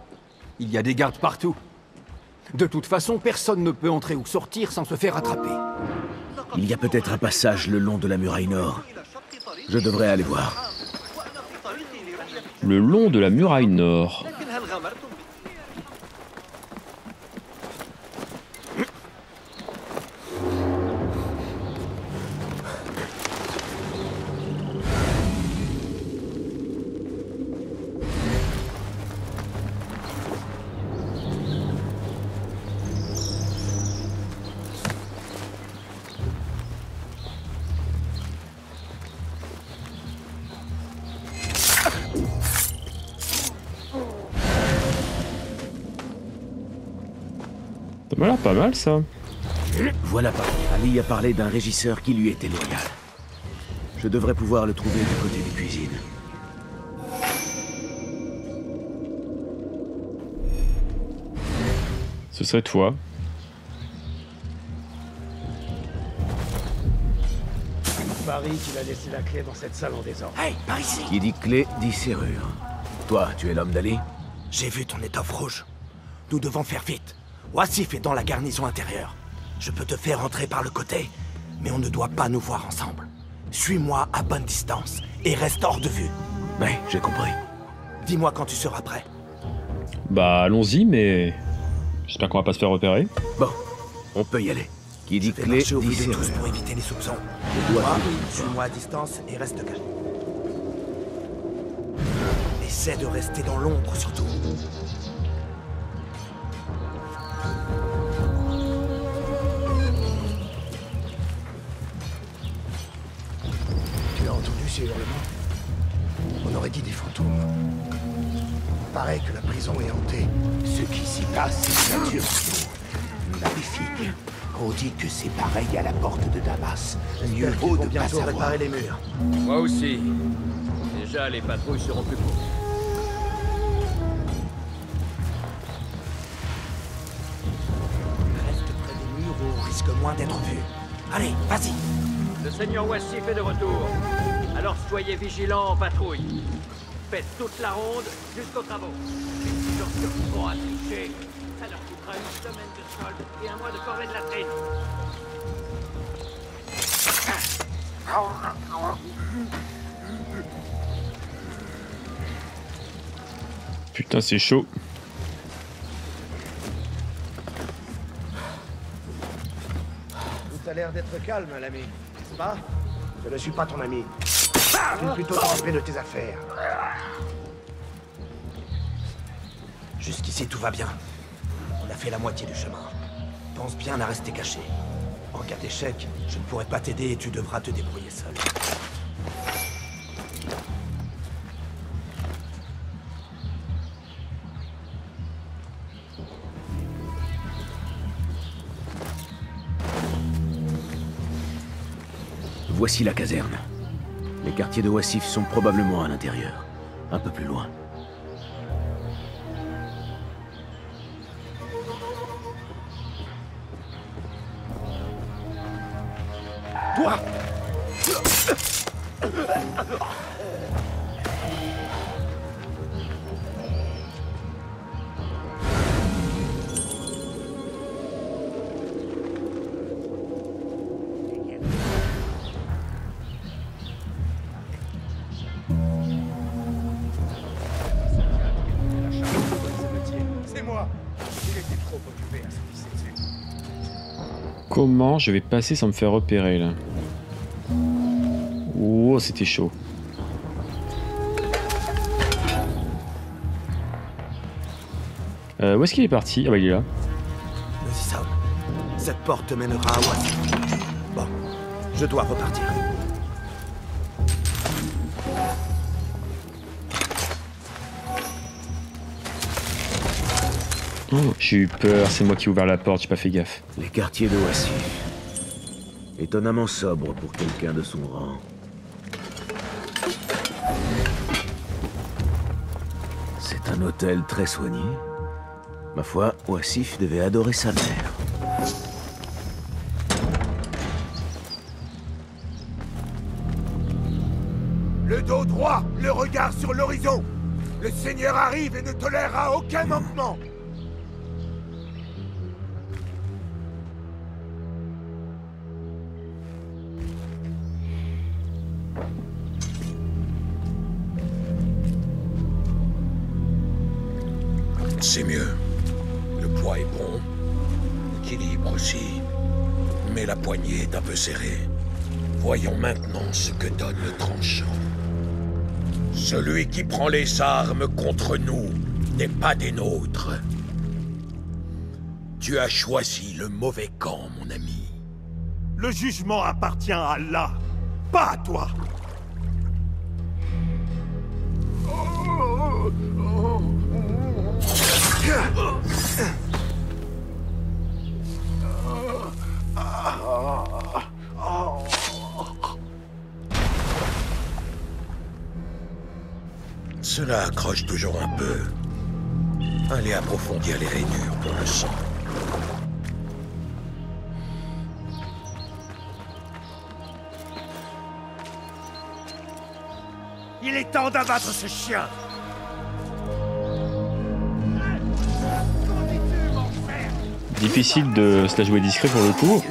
Il y a des gardes partout. De toute façon, personne ne peut entrer ou sortir sans se faire attraper. Il y a peut-être un passage le long de la muraille nord. Je devrais aller voir. Le long de la muraille nord. Voilà, pas mal ça. Voilà pas. Ali a parlé d'un régisseur qui lui était loyal. Je devrais pouvoir le trouver du côté des cuisines. Ce serait toi. Paris tu a laissé la clé dans cette salle en désordre. Hey, par ici Qui dit clé, dit serrure. Toi, tu es l'homme d'Ali? J'ai vu ton étoffe rouge. Nous devons faire vite. Wassif est dans la garnison intérieure. Je peux te faire entrer par le côté, mais on ne doit pas nous voir ensemble. Suis-moi à bonne distance et reste hors de vue. Oui, j'ai compris. Dis-moi quand tu seras prêt. Bah allons-y, mais j'espère qu'on va pas se faire repérer. Bon, on peut y aller. Qui dit clé, au dit bout de tous pour éviter les soupçons. dois Toi, suis-moi à distance et reste calme. Essaie de rester dans l'ombre, surtout. Paraît que la prison est hantée. Ce qui s'y passe, c'est nature maléfique. On dit que c'est pareil à la porte de Damas. Mieux vaut de pas bientôt savoir. réparer les murs. Moi aussi. Déjà, les patrouilles seront plus courtes. Reste près des murs où on risque moins d'être vu. Allez, vas-y Le seigneur Wassif est de retour. Alors soyez vigilants en patrouille. Faites toute la ronde jusqu'aux travaux. Lorsque vous pourrez tricher, ça leur coûtera une semaine de solde et un mois de corvée de latrine. Putain, c'est chaud. Tout a l'air d'être calme, l'ami. N'est-ce pas? Je ne suis pas ton ami. Je vais plutôt t'occuper de tes affaires. Jusqu'ici, tout va bien. On a fait la moitié du chemin. Pense bien à rester caché. En cas d'échec, je ne pourrai pas t'aider et tu devras te débrouiller seul. Voici la caserne. Les quartiers de Wassif sont probablement à l'intérieur. Un peu plus loin. Comment je vais passer sans me faire repérer là Oh, c'était chaud. Euh, où est-ce qu'il est parti? Ah bah il est là. Vas-y, Sam. Cette porte te mènera à. Bon, je dois repartir. J'ai eu peur, c'est moi qui ai ouvert la porte, j'ai pas fait gaffe. Les quartiers de Wassif. Étonnamment sobre pour quelqu'un de son rang. C'est un hôtel très soigné. Ma foi, Wassif devait adorer sa mère. Le dos droit, le regard sur l'horizon. Le Seigneur arrive et ne tolérera aucun manquement. L'équilibre aussi. Mais la poignée est un peu serrée. Voyons maintenant ce que donne le tranchant. Celui qui prend les armes contre nous n'est pas des nôtres. Tu as choisi le mauvais camp, mon ami. Le jugement appartient à Allah, pas à toi. Cela accroche toujours un peu. Allez approfondir les rainures pour le sang. Il est temps d'abattre ce chien. Difficile de se la jouer discret pour le coup.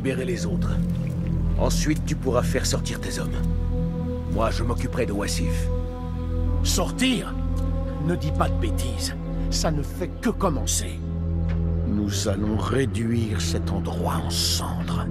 Libérer les autres. Ensuite, tu pourras faire sortir tes hommes. Moi, je m'occuperai de Wassif. Sortir? Ne dis pas de bêtises. Ça ne fait que commencer. Nous allons réduire cet endroit en cendres.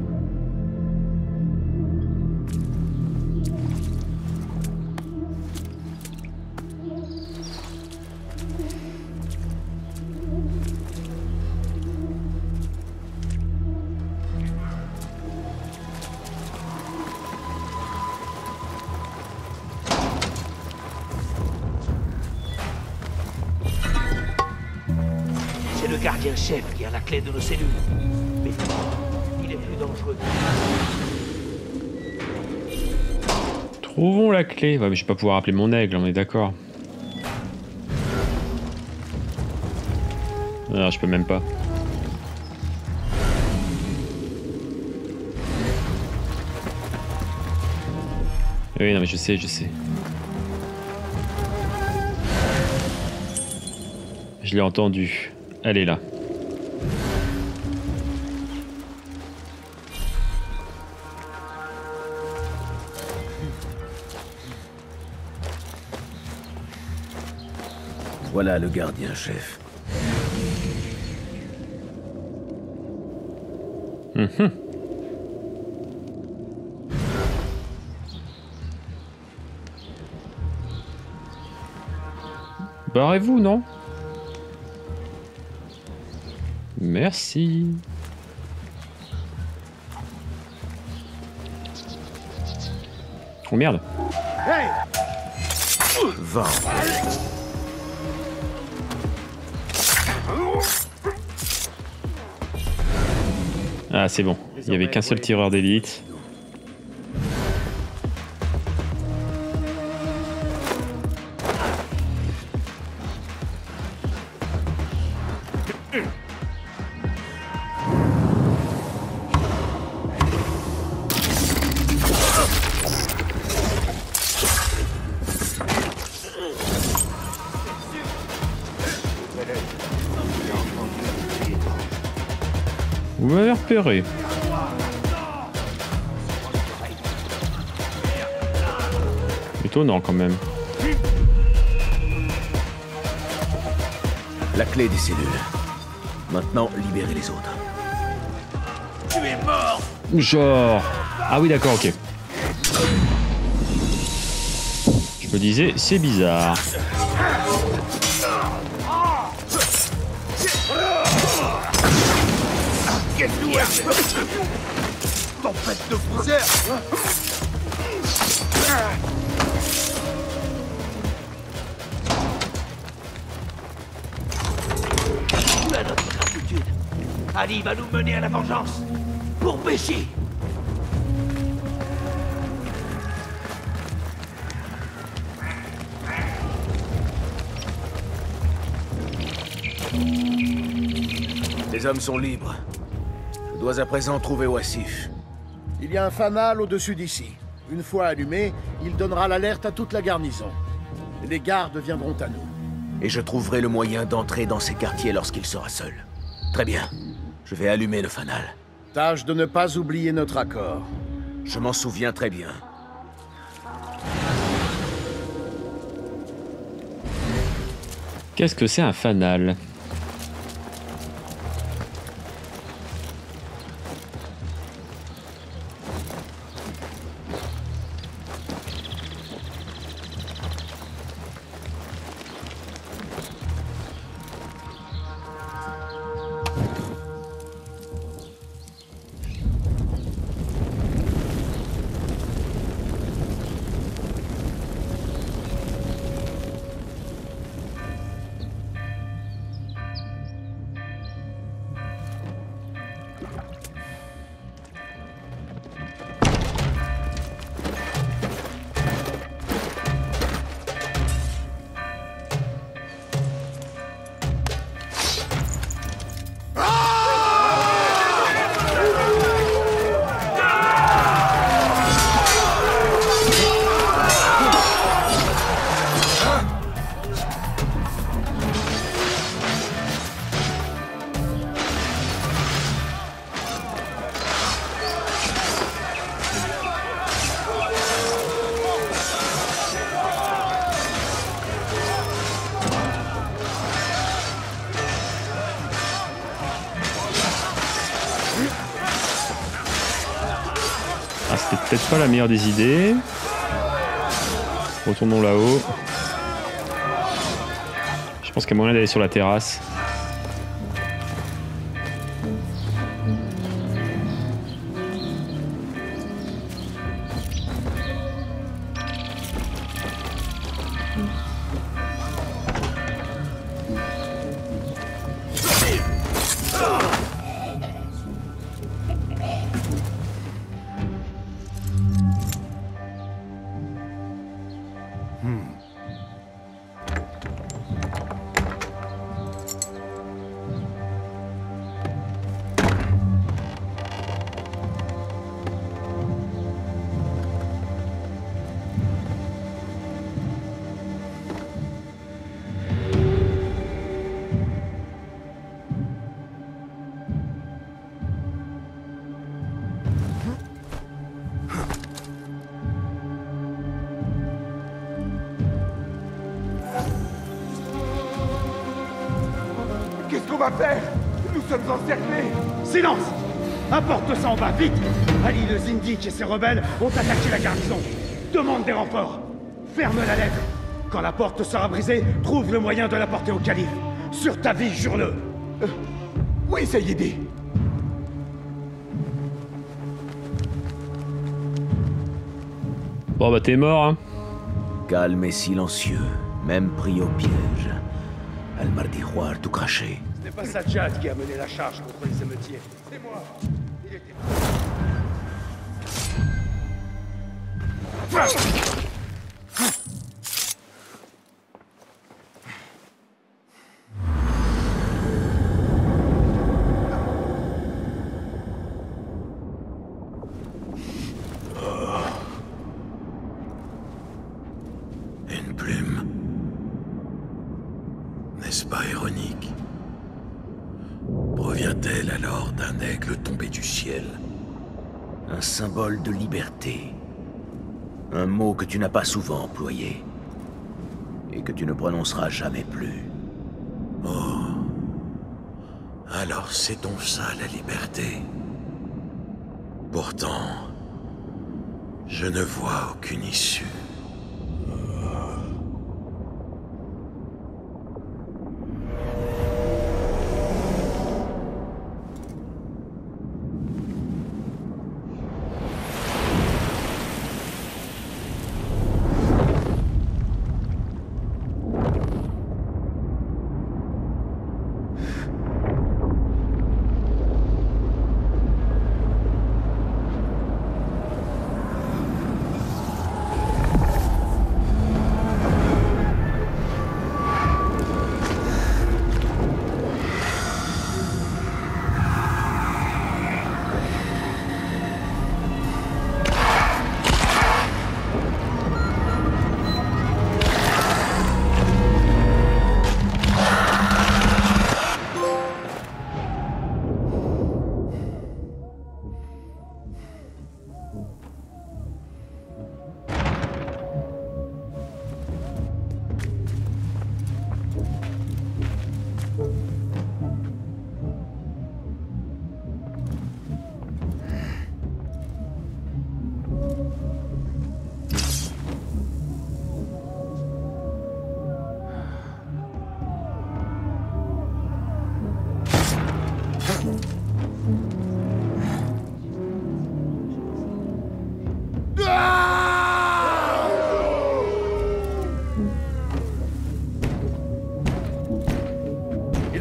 Clé. Mais je vais pas pouvoir appeler mon aigle, on est d'accord. Non, je peux même pas. Oui, non, mais je sais, je sais. Je l'ai entendu. Elle est là. Voilà le gardien-chef. Mhm. Barrez-vous, non? Merci. Oh merde. Hey Va. Ah, c'est bon. Il y avait qu'un seul tireur d'élite. Étonnant quand même. La clé des cellules. Maintenant, libérez les autres. Tu es mort Genre. Ah oui, d'accord, ok. Je me disais, c'est bizarre. Tempête de poussière notre. Ali va nous mener à la vengeance. Pour Béchi Les hommes sont libres. Dois à présent trouver Wassif. Il y a un fanal au-dessus d'ici. Une fois allumé, il donnera l'alerte à toute la garnison. Les gardes viendront à nous. Et je trouverai le moyen d'entrer dans ces quartiers lorsqu'il sera seul. Très bien. Je vais allumer le fanal. Tâche de ne pas oublier notre accord. Je m'en souviens très bien. Qu'est-ce que c'est un fanal meilleure des idées. Retournons là-haut. Je pense qu'il y a moyen d'aller sur la terrasse. Va faire Nous sommes encerclés Silence Apporte ça en bas, vite Ali le Zindik et ses rebelles ont attaqué la garnison. Demande des renforts. Ferme la lettre. Quand la porte sera brisée, trouve le moyen de la porter au calife. Sur ta vie, jure-le. Euh, oui, Sayyidi. Bon bah t'es mort, hein. Calme et silencieux, même pris au piège. Al-Mardihuar tout craché. Ce n'est pas Sajjad qui a mené la charge contre les émeutiers. C'est moi. Il était... Une plume. N'est-ce pas ironique Provient-elle alors d'un aigle tombé du ciel Un de liberté. Un mot que tu n'as pas souvent employé. Et que tu ne prononceras jamais plus. Oh. Alors c'est donc ça la liberté? Pourtant, je ne vois aucune issue.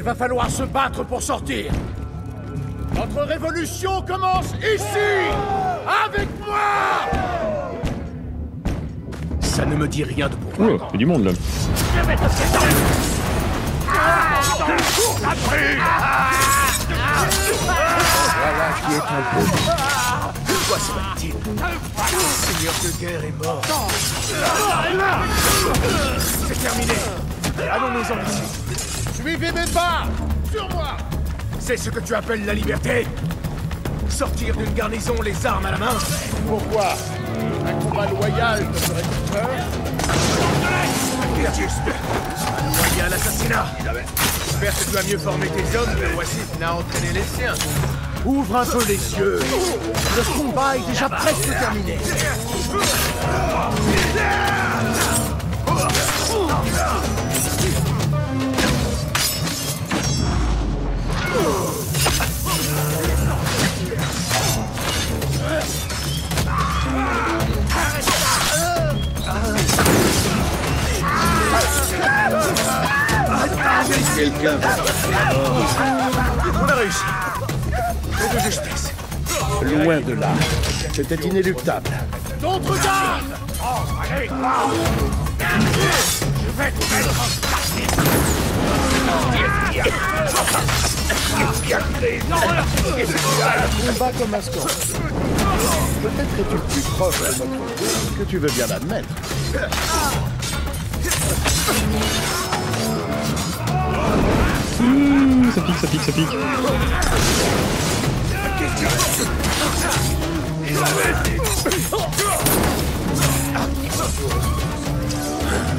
Va falloir se battre pour sortir. Notre révolution commence ici Avec moi Ça ne me dit rien de pour Oh, il y a du monde là. Je vais te Voilà qui est un peu. De quoi serait-il Le seigneur de guerre est mort. C'est terminé Allons-nous-en d'ici Suivez mes pas Sur moi. C'est ce que tu appelles la liberté. Sortir d'une garnison les armes à la main. Pourquoi Un combat loyal te ferait peur Injuste Un loyal assassinat J'espère que tu as mieux formé tes hommes. Que Wassif n'a entraîné les siens. Ouvre un peu les yeux. Le combat est déjà presque terminé. Quelqu'un va la mort. On a réussi. De justesse. Loin de là. C'était inéluctable. D'autres gardes Oh, allez Je vais te mettre en Un combat comme un score. Peut-être es-tu plus proche de notre que tu veux bien l'admettre. Ouh, ça pique, ça pique, ça pique.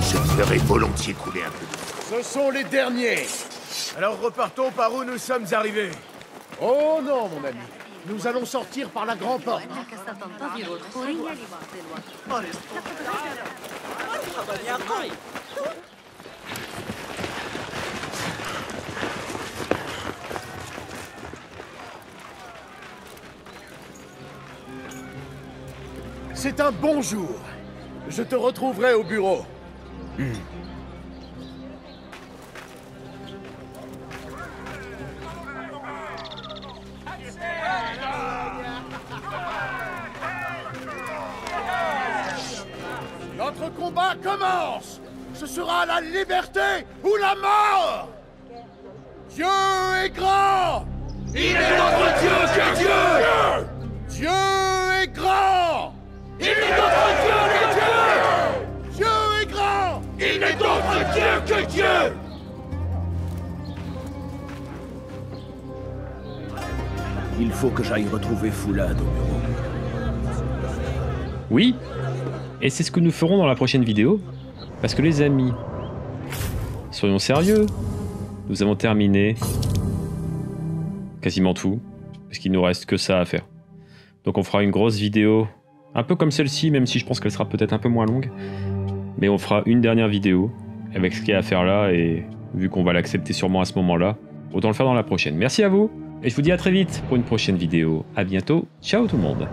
Je ferais volontiers couler un peu Ce sont les derniers. Alors repartons par où nous sommes arrivés. Oh non, mon ami. Nous allons sortir par la grande porte. C'est un bon jour. Je te retrouverai au bureau. Notre combat commence. Ce sera la liberté ou la mort. Dieu est grand. Il est notre Dieu que Dieu. Dieu est grand Il est notre Dieu que Dieu Dieu est grand Il n'est d'autre Dieu que Dieu Il faut que j'aille retrouver Foulade au bureau. Oui, et c'est ce que nous ferons dans la prochaine vidéo. Parce que les amis, soyons sérieux, nous avons terminé quasiment tout. Parce qu'il nous reste que ça à faire. Donc on fera une grosse vidéo, un peu comme celle-ci, même si je pense qu'elle sera peut-être un peu moins longue. Mais on fera une dernière vidéo avec ce qu'il y a à faire là, et vu qu'on va l'accepter sûrement à ce moment-là, autant le faire dans la prochaine. Merci à vous, et je vous dis à très vite pour une prochaine vidéo. À bientôt, ciao tout le monde